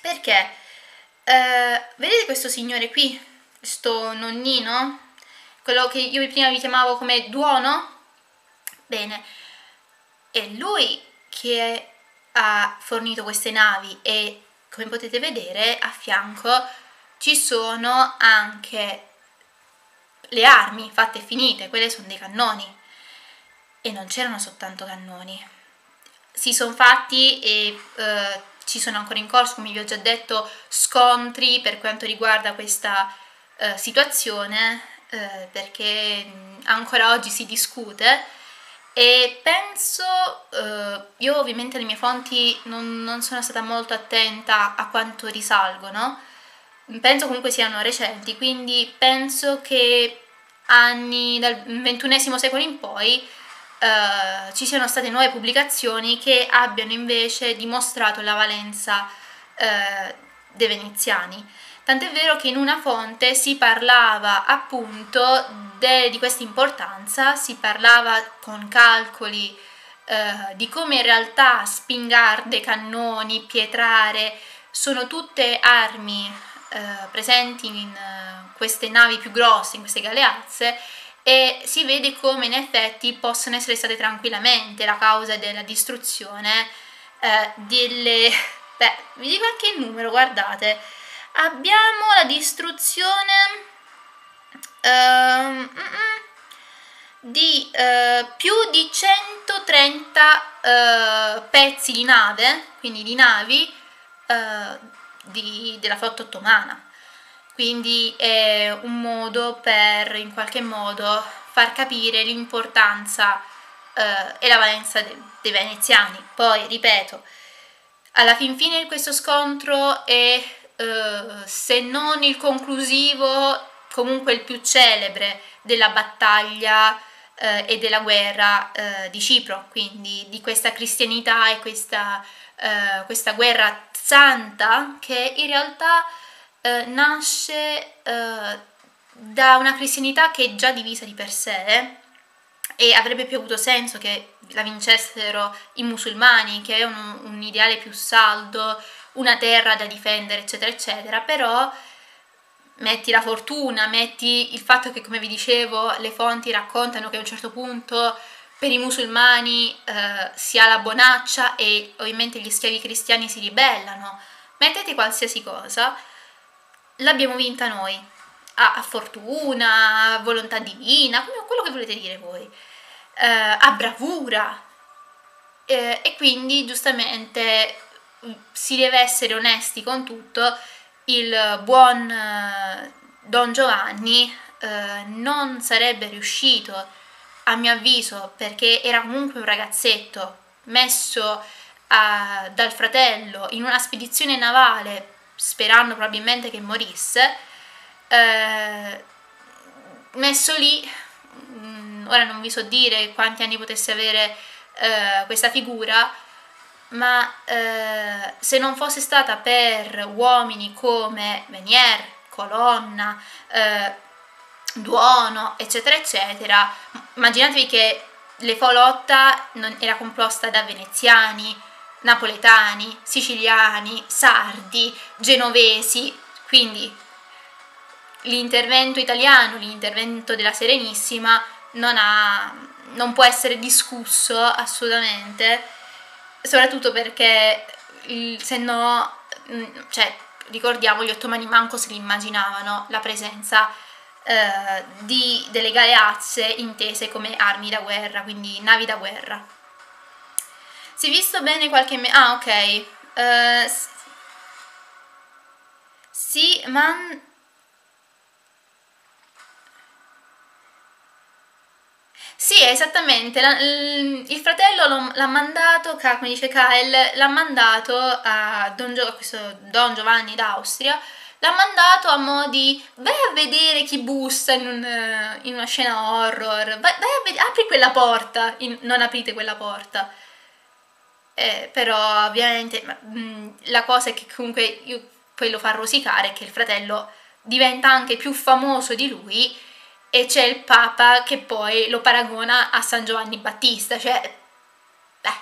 Perché? Eh, vedete questo signore qui, questo nonnino, quello che io prima vi chiamavo come Duono? Bene, è lui che ha fornito queste navi e come potete vedere a fianco ci sono anche le armi fatte e finite, quelle sono dei cannoni. E non c'erano soltanto cannoni. Si sono fatti e eh, ci sono ancora in corso, come vi ho già detto, scontri per quanto riguarda questa eh, situazione eh, perché ancora oggi si discute. E penso, eh, io ovviamente le mie fonti non, non, sono stata molto attenta a quanto risalgono, penso comunque siano recenti, quindi penso che anni dal XXI secolo in poi eh, ci siano state nuove pubblicazioni che abbiano invece dimostrato la valenza eh, dei veneziani. Tant'è vero che in una fonte si parlava appunto de, di questa importanza, si parlava con calcoli eh, di come in realtà spingarde, cannoni, pietrare sono tutte armi eh, presenti in uh, queste navi più grosse, in queste galeazze e si vede come in effetti possono essere state tranquillamente la causa della distruzione eh, delle... beh, vi dico anche il numero, guardate, abbiamo la distruzione uh, di uh, più di 130 uh, eh, pezzi di nave, quindi di navi eh, di, della flotta ottomana. Quindi è un modo per in qualche modo far capire l'importanza e la valenza de, dei veneziani. Poi, ripeto, alla fin fine questo scontro è eh, se non il conclusivo, comunque il più celebre della battaglia eh, e della guerra eh, di Cipro, quindi di questa cristianità e questa, eh, questa guerra santa che in realtà eh, nasce da una cristianità che è già divisa di per sé e avrebbe più avuto senso che la vincessero i musulmani, che è un, un ideale più saldo, una terra da difendere, eccetera, eccetera, però metti la fortuna, metti il fatto che, come vi dicevo, le fonti raccontano che a un certo punto per i musulmani eh, si ha la bonaccia e ovviamente gli schiavi cristiani si ribellano, mettete qualsiasi cosa, l'abbiamo vinta noi, a, a fortuna, a volontà divina, quello che volete dire voi, eh, a bravura. Eh, e quindi giustamente si deve essere onesti con tutto, il buon eh, Don Giovanni eh, non sarebbe riuscito, a mio avviso, perché era comunque un ragazzetto messo a, dal fratello in una spedizione navale, sperando probabilmente che morisse, eh, messo lì, mm, ora non vi so dire quanti anni potesse avere eh, questa figura, ma eh, se non fosse stata per uomini come Venier, Colonna, eh, Duono, eccetera, eccetera, immaginatevi che le Folotta era composta da veneziani, napoletani, siciliani, sardi, genovesi, quindi l'intervento italiano, l'intervento della Serenissima non, ha, non può essere discusso assolutamente soprattutto perché se no, mm, cioè, ricordiamo, gli ottomani manco se li immaginavano la presenza eh, di, delle galeazze intese come armi da guerra, quindi navi da guerra. Si è visto bene qualche... Ah, ok. Uh, sì, man Sì, esattamente, la, il fratello l'ha mandato, come dice Kyle, l'ha mandato a Don, Gio, a questo Don Giovanni d'Austria, l'ha mandato a mo' di vai a vedere chi bussa in, un, in una scena horror, vai, vai a vedere, apri quella porta, in, non aprite quella porta. Eh, però ovviamente mh, la cosa è che comunque io poi fa rosicare che il fratello diventa anche più famoso di lui e c'è il Papa che poi lo paragona a San Giovanni Battista, cioè, beh,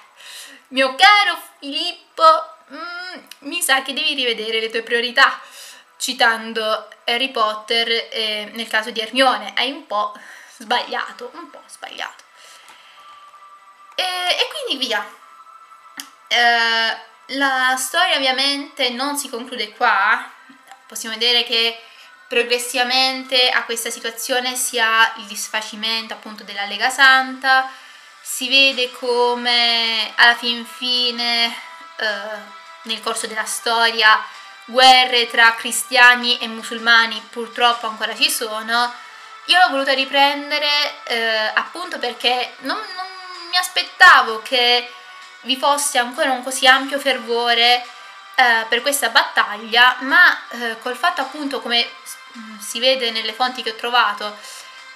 mio caro Filippo, mm, mi sa che devi rivedere le tue priorità, citando Harry Potter eh, nel caso di Hermione, hai un po' sbagliato, un po' sbagliato. E, e quindi via. Eh, la storia ovviamente non si conclude qua, possiamo vedere che progressivamente a questa situazione si ha il disfacimento appunto della Lega Santa, si vede come alla fin fine eh, nel corso della storia guerre tra cristiani e musulmani purtroppo ancora ci sono. Io l'ho voluta riprendere eh, appunto perché non, non mi aspettavo che vi fosse ancora un così ampio fervore eh, per questa battaglia, ma eh, col fatto appunto come Mm, si vede nelle fonti che ho trovato,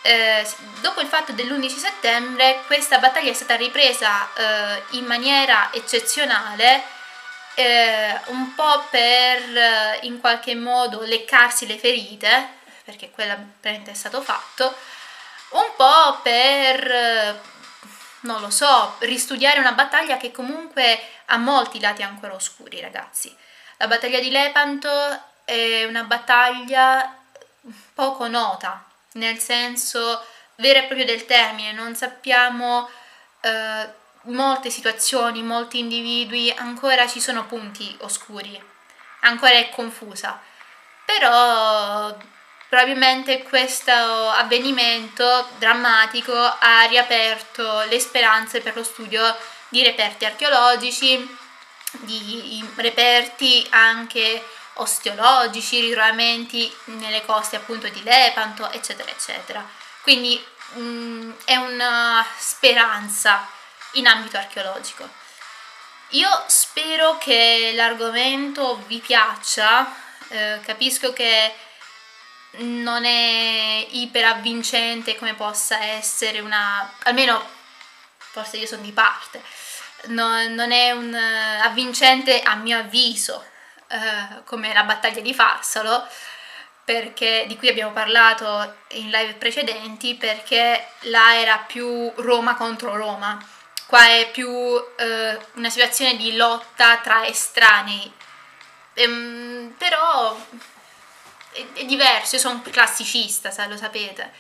eh, dopo il fatto dell'11 settembre questa battaglia è stata ripresa eh, in maniera eccezionale, eh, un po' per eh, in qualche modo leccarsi le ferite, perché quella è stato fatto, un po' per, eh, non lo so, ristudiare una battaglia che comunque ha molti lati ancora oscuri, ragazzi. La battaglia di Lepanto è una battaglia poco nota, nel senso vero e proprio del termine, non sappiamo eh, molte situazioni, molti individui, ancora ci sono punti oscuri, ancora è confusa, però probabilmente questo avvenimento drammatico ha riaperto le speranze per lo studio di reperti archeologici, di reperti anche osteologici, ritrovamenti nelle coste appunto di Lepanto, eccetera, eccetera. Quindi mh, mm, è una speranza in ambito archeologico. Io spero che l'argomento vi piaccia, eh, capisco che non è iperavvincente come possa essere una... almeno forse io sono di parte, no, non è un uh, avvincente a mio avviso, eh, come la battaglia di Farsalo, perché, di cui abbiamo parlato in live precedenti, perché là era più Roma contro Roma, qua è più eh, una situazione di lotta tra estranei, ehm, però è, è, diverso, io sono classicista, se lo sapete,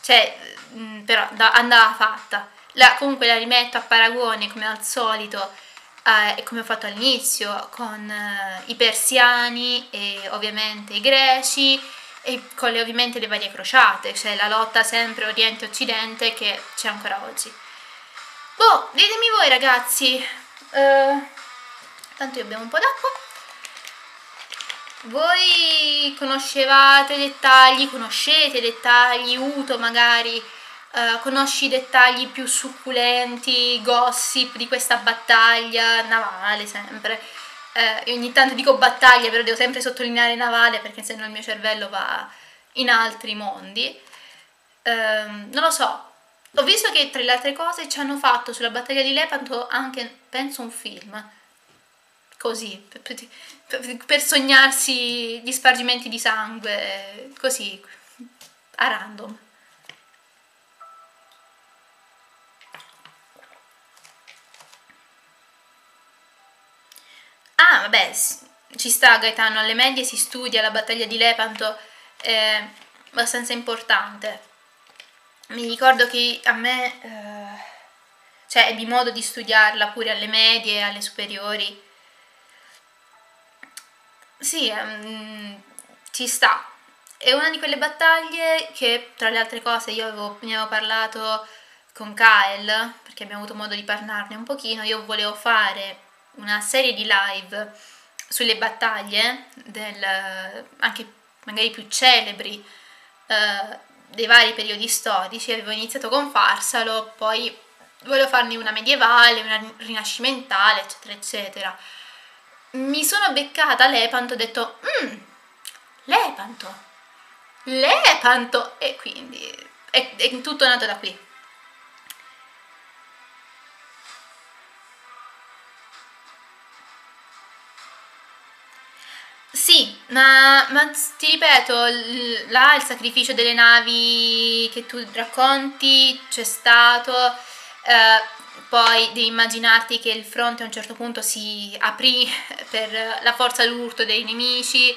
cioè, mh, mm, però da, andava fatta. La, comunque la rimetto a paragone come al solito eh, come ho fatto all'inizio, con eh, i persiani e ovviamente i greci e con le, ovviamente le varie crociate, cioè la lotta sempre Oriente-Occidente che c'è ancora oggi. Boh, ditemi voi ragazzi, uh, tanto io abbiamo un po' d'acqua. Voi conoscevate i dettagli, conoscete i dettagli, Uto magari Uh, conosci i dettagli più succulenti, gossip di questa battaglia navale sempre. Uh, ogni tanto dico battaglia, però devo sempre sottolineare navale perché sennò il mio cervello va in altri mondi. Uh, non lo so. Ho visto che tra le altre cose ci hanno fatto sulla battaglia di Lepanto anche, penso, un film. Così, per, per, per sognarsi gli spargimenti di sangue, così, a random. Ah, vabbè, ci sta Gaetano, alle medie si studia la battaglia di Lepanto, è abbastanza importante. Mi ricordo che a me, eh, cioè, ebbi modo di studiarla pure alle medie, alle superiori. Sì, um, ci sta. È una di quelle battaglie che, tra le altre cose, io avevo, ne avevo parlato con Kael, perché abbiamo avuto modo di parlarne un pochino, io volevo fare una serie di live sulle battaglie, del, anche magari più celebri, eh, dei vari periodi storici. Avevo iniziato con Farsalo, poi volevo farne una medievale, una rinascimentale, eccetera, eccetera. Mi sono beccata Lepanto, ho detto, mmm, Lepanto, Lepanto, e quindi è, è tutto nato da qui. Ma, ma ti ripeto, là il sacrificio delle navi che tu racconti c'è stato, eh, poi devi immaginarti che il fronte a un certo punto si aprì per la forza d'urto dei nemici,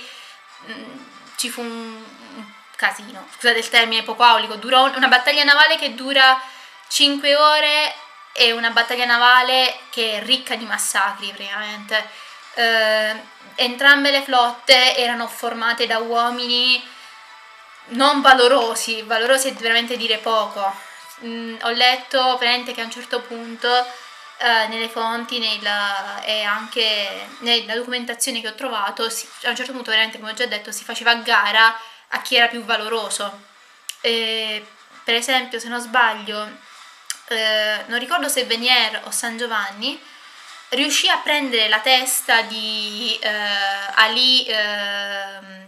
mm, ci fu un, un casino, scusate il termine poco aulico, durò una battaglia navale che dura 5 ore e una battaglia navale che è ricca di massacri praticamente. Eh, entrambe le flotte erano formate da uomini non valorosi, valorosi è veramente dire poco. Mm, ho letto che a un certo punto eh, nelle fonti nella, e anche nella documentazione che ho trovato, si, a un certo punto veramente come ho già detto si faceva gara a chi era più valoroso. E, per esempio, se non sbaglio, eh, non ricordo se Venier o San Giovanni, riuscì a prendere la testa di eh, Ali, eh,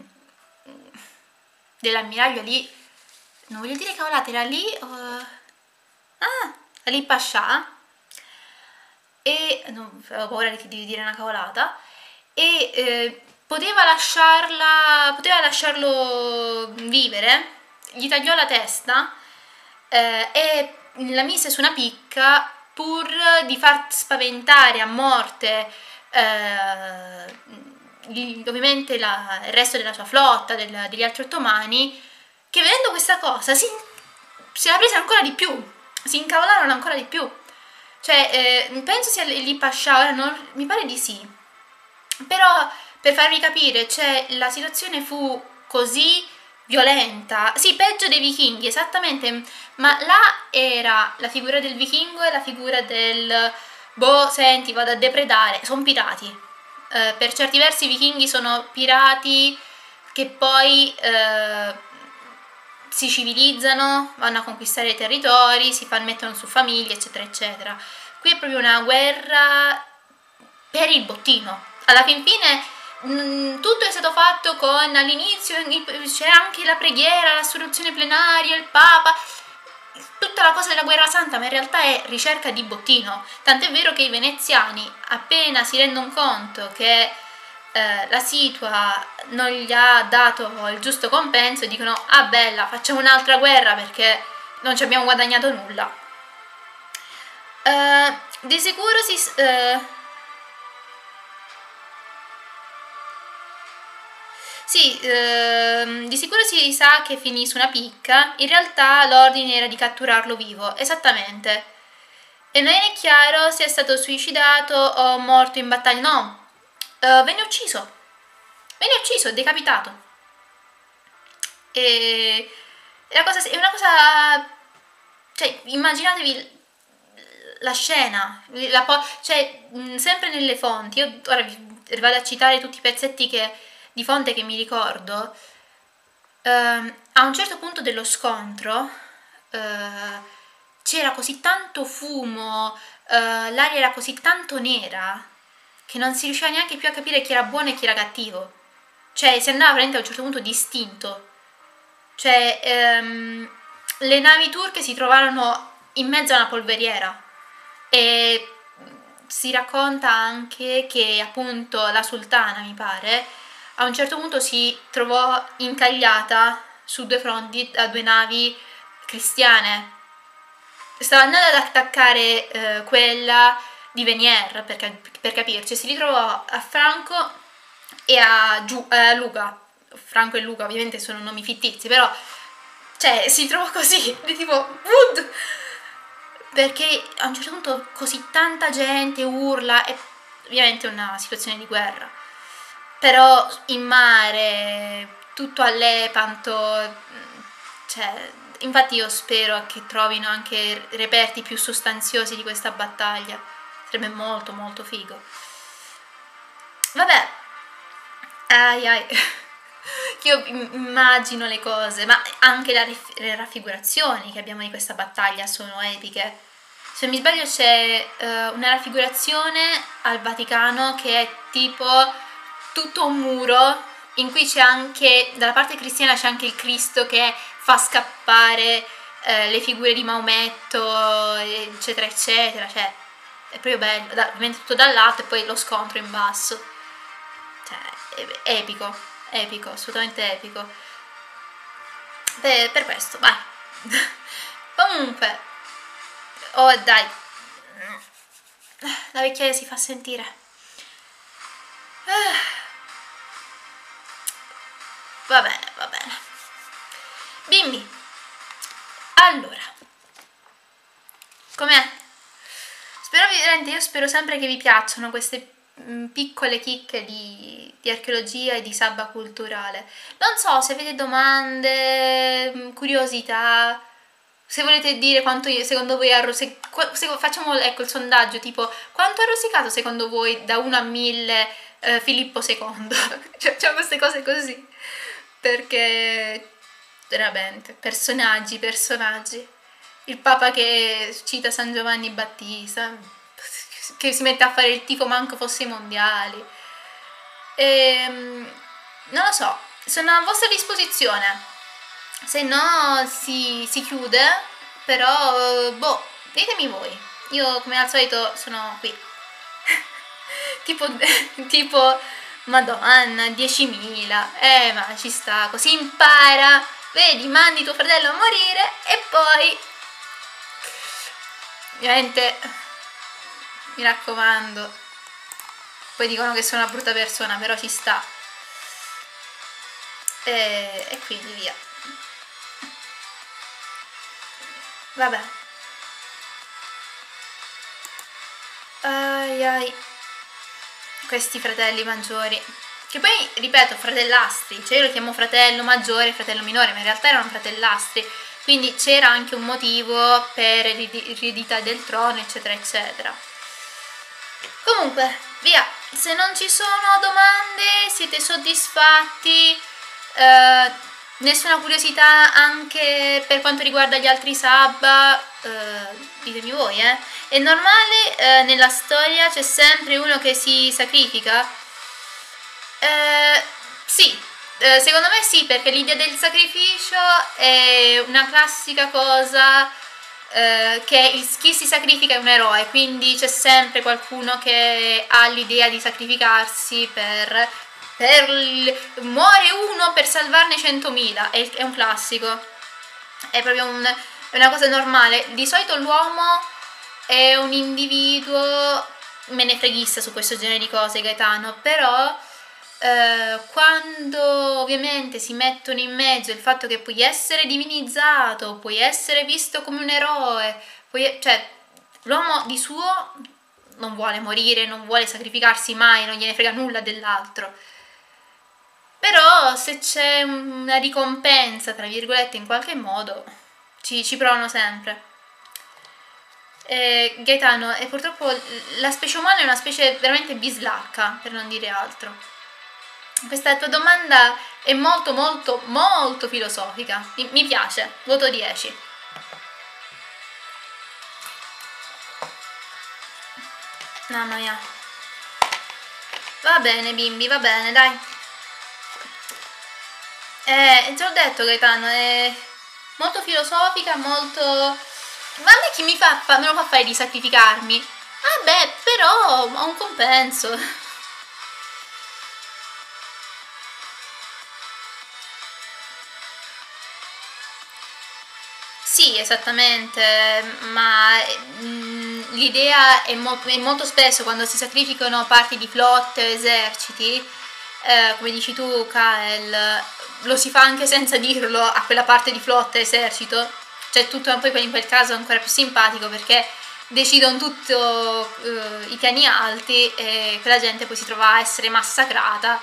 dell'ammiraglio Ali, non voglio dire cavolate, era Ali, uh, ah, Ali Pasha, e, non avevo paura di dire una cavolata, e eh, poteva lasciarla, poteva lasciarlo vivere, gli tagliò la testa eh, e la mise su una picca pur di far spaventare a morte eh, ovviamente la, il resto della sua flotta, del, degli altri ottomani, che vedendo questa cosa si, si era presa ancora di più, si incavolarono ancora di più. Cioè, eh, penso sia lì Pascià, ora non, mi pare di sì. Però, per farvi capire, cioè, la situazione fu così violenta. Sì, peggio dei vichinghi, esattamente. Ma là era la figura del vichingo e la figura del boh, senti, vado a depredare. Sono pirati. Eh, per certi versi i vichinghi sono pirati che poi eh, si civilizzano, vanno a conquistare i territori, si mettono su famiglie, eccetera, eccetera. Qui è proprio una guerra per il bottino. Alla fin fine Mm, tutto è stato fatto con all'inizio c'è anche la preghiera, la soluzione plenaria, il Papa, tutta la cosa della guerra santa, ma in realtà è ricerca di bottino. Tant'è vero che i veneziani, appena si rendono conto che eh, la situa non gli ha dato il giusto compenso, dicono: Ah, bella, facciamo un'altra guerra perché non ci abbiamo guadagnato nulla. Eh, di sicuro si. Eh, Sì, ehm, di sicuro si sa che finì su una picca, in realtà l'ordine era di catturarlo vivo, esattamente. E non è chiaro se è stato suicidato o morto in battaglia, no, uh, venne ucciso, venne ucciso, decapitato. E la cosa, è una cosa, cioè immaginatevi la scena, la cioè sempre nelle fonti, io ora vi vado a citare tutti i pezzetti che di fonte che mi ricordo, eh, a un certo punto dello scontro eh, c'era così tanto fumo, eh, l'aria era così tanto nera che non si riusciva neanche più a capire chi era buono e chi era cattivo. Cioè si andava veramente a un certo punto distinto. Cioè ehm, le navi turche si trovarono in mezzo a una polveriera e si racconta anche che appunto la sultana, mi pare, a un certo punto si trovò incagliata su due fronti da due navi cristiane. Stava andando ad attaccare eh, quella di Venier, per, per, capirci, si ritrovò a Franco e a, Giu, a Luca. Franco e Luca ovviamente sono nomi fittizi, però cioè si trovò così, di tipo Wood! Perché a un certo punto così tanta gente urla, è ovviamente una situazione di guerra però in mare, tutto a Lepanto, cioè, infatti io spero che trovino anche reperti più sostanziosi di questa battaglia, sarebbe molto molto figo. Vabbè, ai ai, io immagino le cose, ma anche le raffigurazioni che abbiamo di questa battaglia sono epiche. Se mi sbaglio c'è uh, una raffigurazione al Vaticano che è tipo tutto un muro in cui c'è anche, dalla parte cristiana c'è anche il Cristo che fa scappare eh, le figure di Maometto, eccetera, eccetera, cioè è proprio bello, da, ovviamente tutto dall'alto e poi lo scontro in basso. cioè, epico, epico, assolutamente epico. Per, per questo, vai. Comunque, oh dai, la vecchiaia si fa sentire. Va bene, va bene. Bimbi, allora, com'è? Spero veramente, io spero sempre che vi piacciono queste mm, piccole chicche di, di, archeologia e di sabba culturale. Non so se avete domande, mm, curiosità, se volete dire quanto secondo voi ha rosicato, facciamo ecco il sondaggio tipo quanto ha rosicato secondo voi da 1 a 1000 eh, Filippo II? cioè, cioè queste cose così perché veramente personaggi, personaggi. Il Papa che cita San Giovanni Battista, che si mette a fare il tifo manco fosse i mondiali. E, ehm, non lo so, sono a vostra disposizione. Se no si, si chiude, però boh, ditemi voi. Io come al solito sono qui. tipo, tipo Madonna, 10.000. Eh, ma ci sta, così impara. Vedi, mandi tuo fratello a morire e poi... Ovviamente, mi raccomando. Poi dicono che sono una brutta persona, però ci sta. E, e quindi via. Vabbè. Ai ai questi fratelli maggiori. Che poi, ripeto, fratellastri, cioè io lo chiamo fratello maggiore fratello minore, ma in realtà erano fratellastri, quindi c'era anche un motivo per l'eredità del trono, eccetera, eccetera. Comunque, via, se non ci sono domande, siete soddisfatti, eh, nessuna curiosità anche per quanto riguarda gli altri sabba, eh, ditemi voi, eh. È normale eh, nella storia c'è sempre uno che si sacrifica? Eh, sì, eh, secondo me sì, perché l'idea del sacrificio è una classica cosa eh, che il, chi si sacrifica è un eroe, quindi c'è sempre qualcuno che ha l'idea di sacrificarsi per, per il, muore uno per salvarne 100.000, è, è un classico, è proprio un è una cosa normale. Di solito l'uomo è un individuo me ne freghista su questo genere di cose, Gaetano, però eh, quando ovviamente si mettono in mezzo il fatto che puoi essere divinizzato, puoi essere visto come un eroe, puoi, cioè l'uomo di suo non vuole morire, non vuole sacrificarsi mai, non gliene frega nulla dell'altro. Però se c'è una ricompensa, tra virgolette, in qualche modo, ci, ci provano sempre. Eh, Gaetano, e purtroppo la specie umana è una specie veramente bislacca, per non dire altro. Questa tua domanda è molto molto molto filosofica, mi, mi piace, voto 10. Mamma mia. Va bene bimbi, va bene, dai. Eh, te l'ho detto Gaetano, è molto filosofica, molto... Ma a me chi mi fa, me lo fa fare di sacrificarmi? Ah beh, però ho un compenso. Sì, esattamente, ma mm, l'idea è, mo è, molto spesso quando si sacrificano parti di flotte o eserciti, eh, come dici tu, Kael, lo si fa anche senza dirlo a quella parte di flotta esercito, cioè tutto poi in quel caso è ancora più simpatico perché decidono tutti uh, i piani alti e quella gente poi si trova a essere massacrata.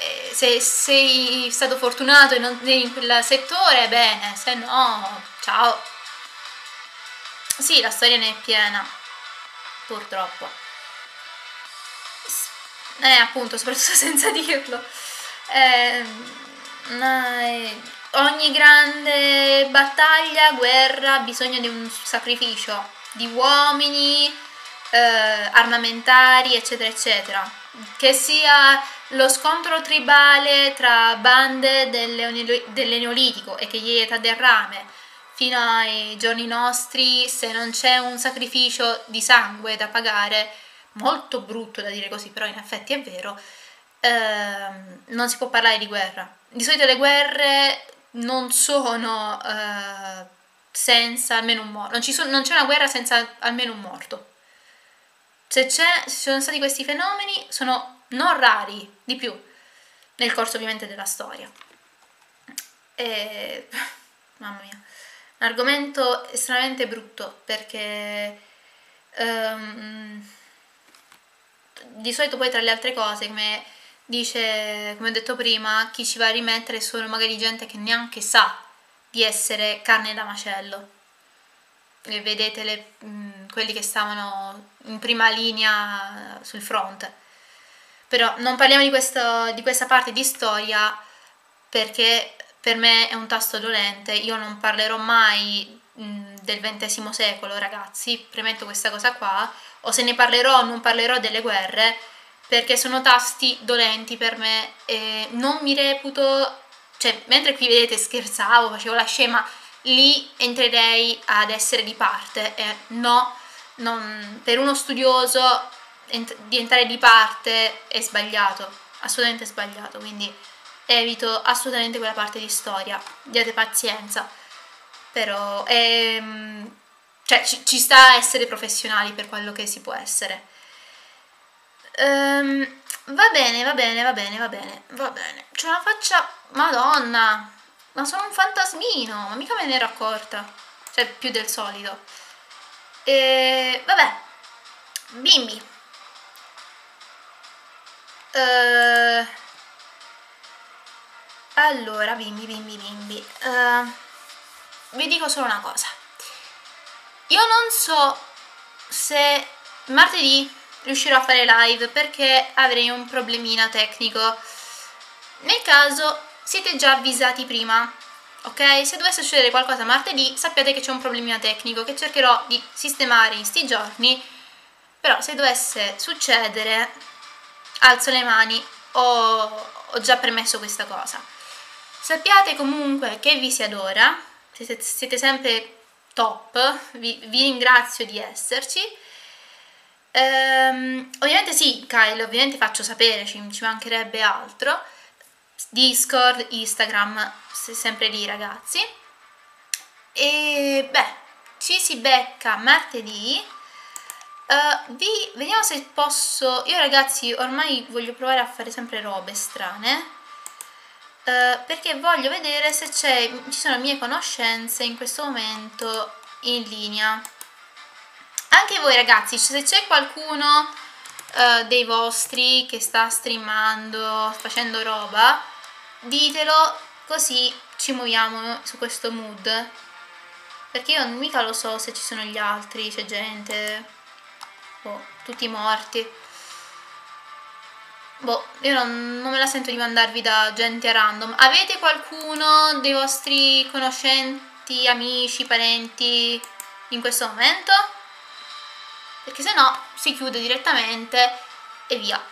E se sei stato fortunato in, in quel settore, bene, se no, ciao. Sì, la storia ne è piena, purtroppo. Eh, appunto, soprattutto senza dirlo. Eh, ogni grande battaglia, guerra, ha bisogno di un sacrificio di uomini, eh, armamentari, eccetera, eccetera. Che sia lo scontro tribale tra bande del, del Neolitico e che gli età del rame fino ai giorni nostri, se non c'è un sacrificio di sangue da pagare, molto brutto da dire così, però in effetti è vero, ehm, non si può parlare di guerra. Di solito le guerre non sono eh, senza almeno un morto, non, so, non c'è una guerra senza almeno un morto. Se, c'è, se ci sono stati questi fenomeni sono non rari, di più, nel corso ovviamente della storia. E, mamma mia, un argomento estremamente brutto perché um, di solito poi tra le altre cose come dice, come ho detto prima, chi ci va a rimettere sono magari gente che neanche sa di essere carne da macello. E vedete le, mh, quelli che stavano in prima linea sul fronte. Però non parliamo di, questo, di questa parte di storia perché per me è un tasto dolente. Io non parlerò mai del XX secolo, ragazzi, premetto questa cosa qua, o se ne parlerò non parlerò delle guerre perché sono tasti dolenti per me e non mi reputo, cioè mentre qui vedete scherzavo, facevo la scema, lì entrerei ad essere di parte e no, non, per uno studioso ent- di entrare di parte è sbagliato, assolutamente sbagliato, quindi evito assolutamente quella parte di storia, diate pazienza, però ehm, cioè, ci, ci sta a essere professionali per quello che si può essere. Um, va bene, va bene, va bene, va bene, va bene. C'è una faccia... Madonna! Ma sono un fantasmino, ma mica me ne ero accorta. Cioè, più del solito. E... Vabbè. Bimbi. Uh, allora, bimbi, bimbi, bimbi. Uh, vi dico solo una cosa. Io non so se martedì riuscirò a fare live perché avrei un problemina tecnico. Nel caso siete già avvisati prima, ok? Se dovesse succedere qualcosa martedì sappiate che c'è un problemina tecnico che cercherò di sistemare in sti giorni, però se dovesse succedere alzo le mani, ho, ho già premesso questa cosa. Sappiate comunque che vi si adora, siete, siete sempre top, vi, vi ringrazio di esserci Ehm, ovviamente sì, Kyle, ovviamente faccio sapere, ci, ci mancherebbe altro. Discord, Instagram, sempre lì ragazzi. E beh, ci si becca martedì. Uh, vi, vediamo se posso. Io, ragazzi, ormai voglio provare a fare sempre robe strane. Uh, perché voglio vedere se ci sono mie conoscenze in questo momento in linea. Anche voi ragazzi se c'è qualcuno uh, dei vostri che sta streamando facendo roba ditelo così ci muoviamo su questo mood. Perché io mica lo so se ci sono gli altri c'è gente oh, tutti morti boh io non, non me la sento di mandarvi da gente random. Avete qualcuno dei vostri conoscenti amici parenti in questo momento? perché se no si chiude direttamente e via.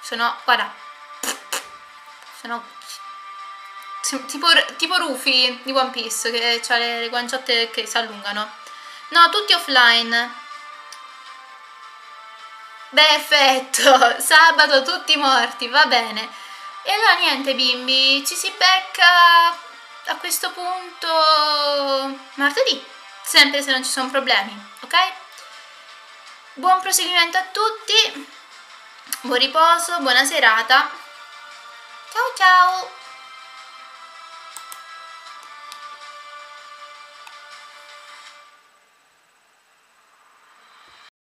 Se no guarda. Se no tipo, tipo Rufy di One Piece che ha le, le guanciotte che si allungano. No tutti offline perfetto sabato tutti morti va bene e allora niente bimbi ci si becca a questo punto martedì sempre se non ci sono problemi, ok? Buon proseguimento a tutti, buon riposo, buona serata, ciao ciao!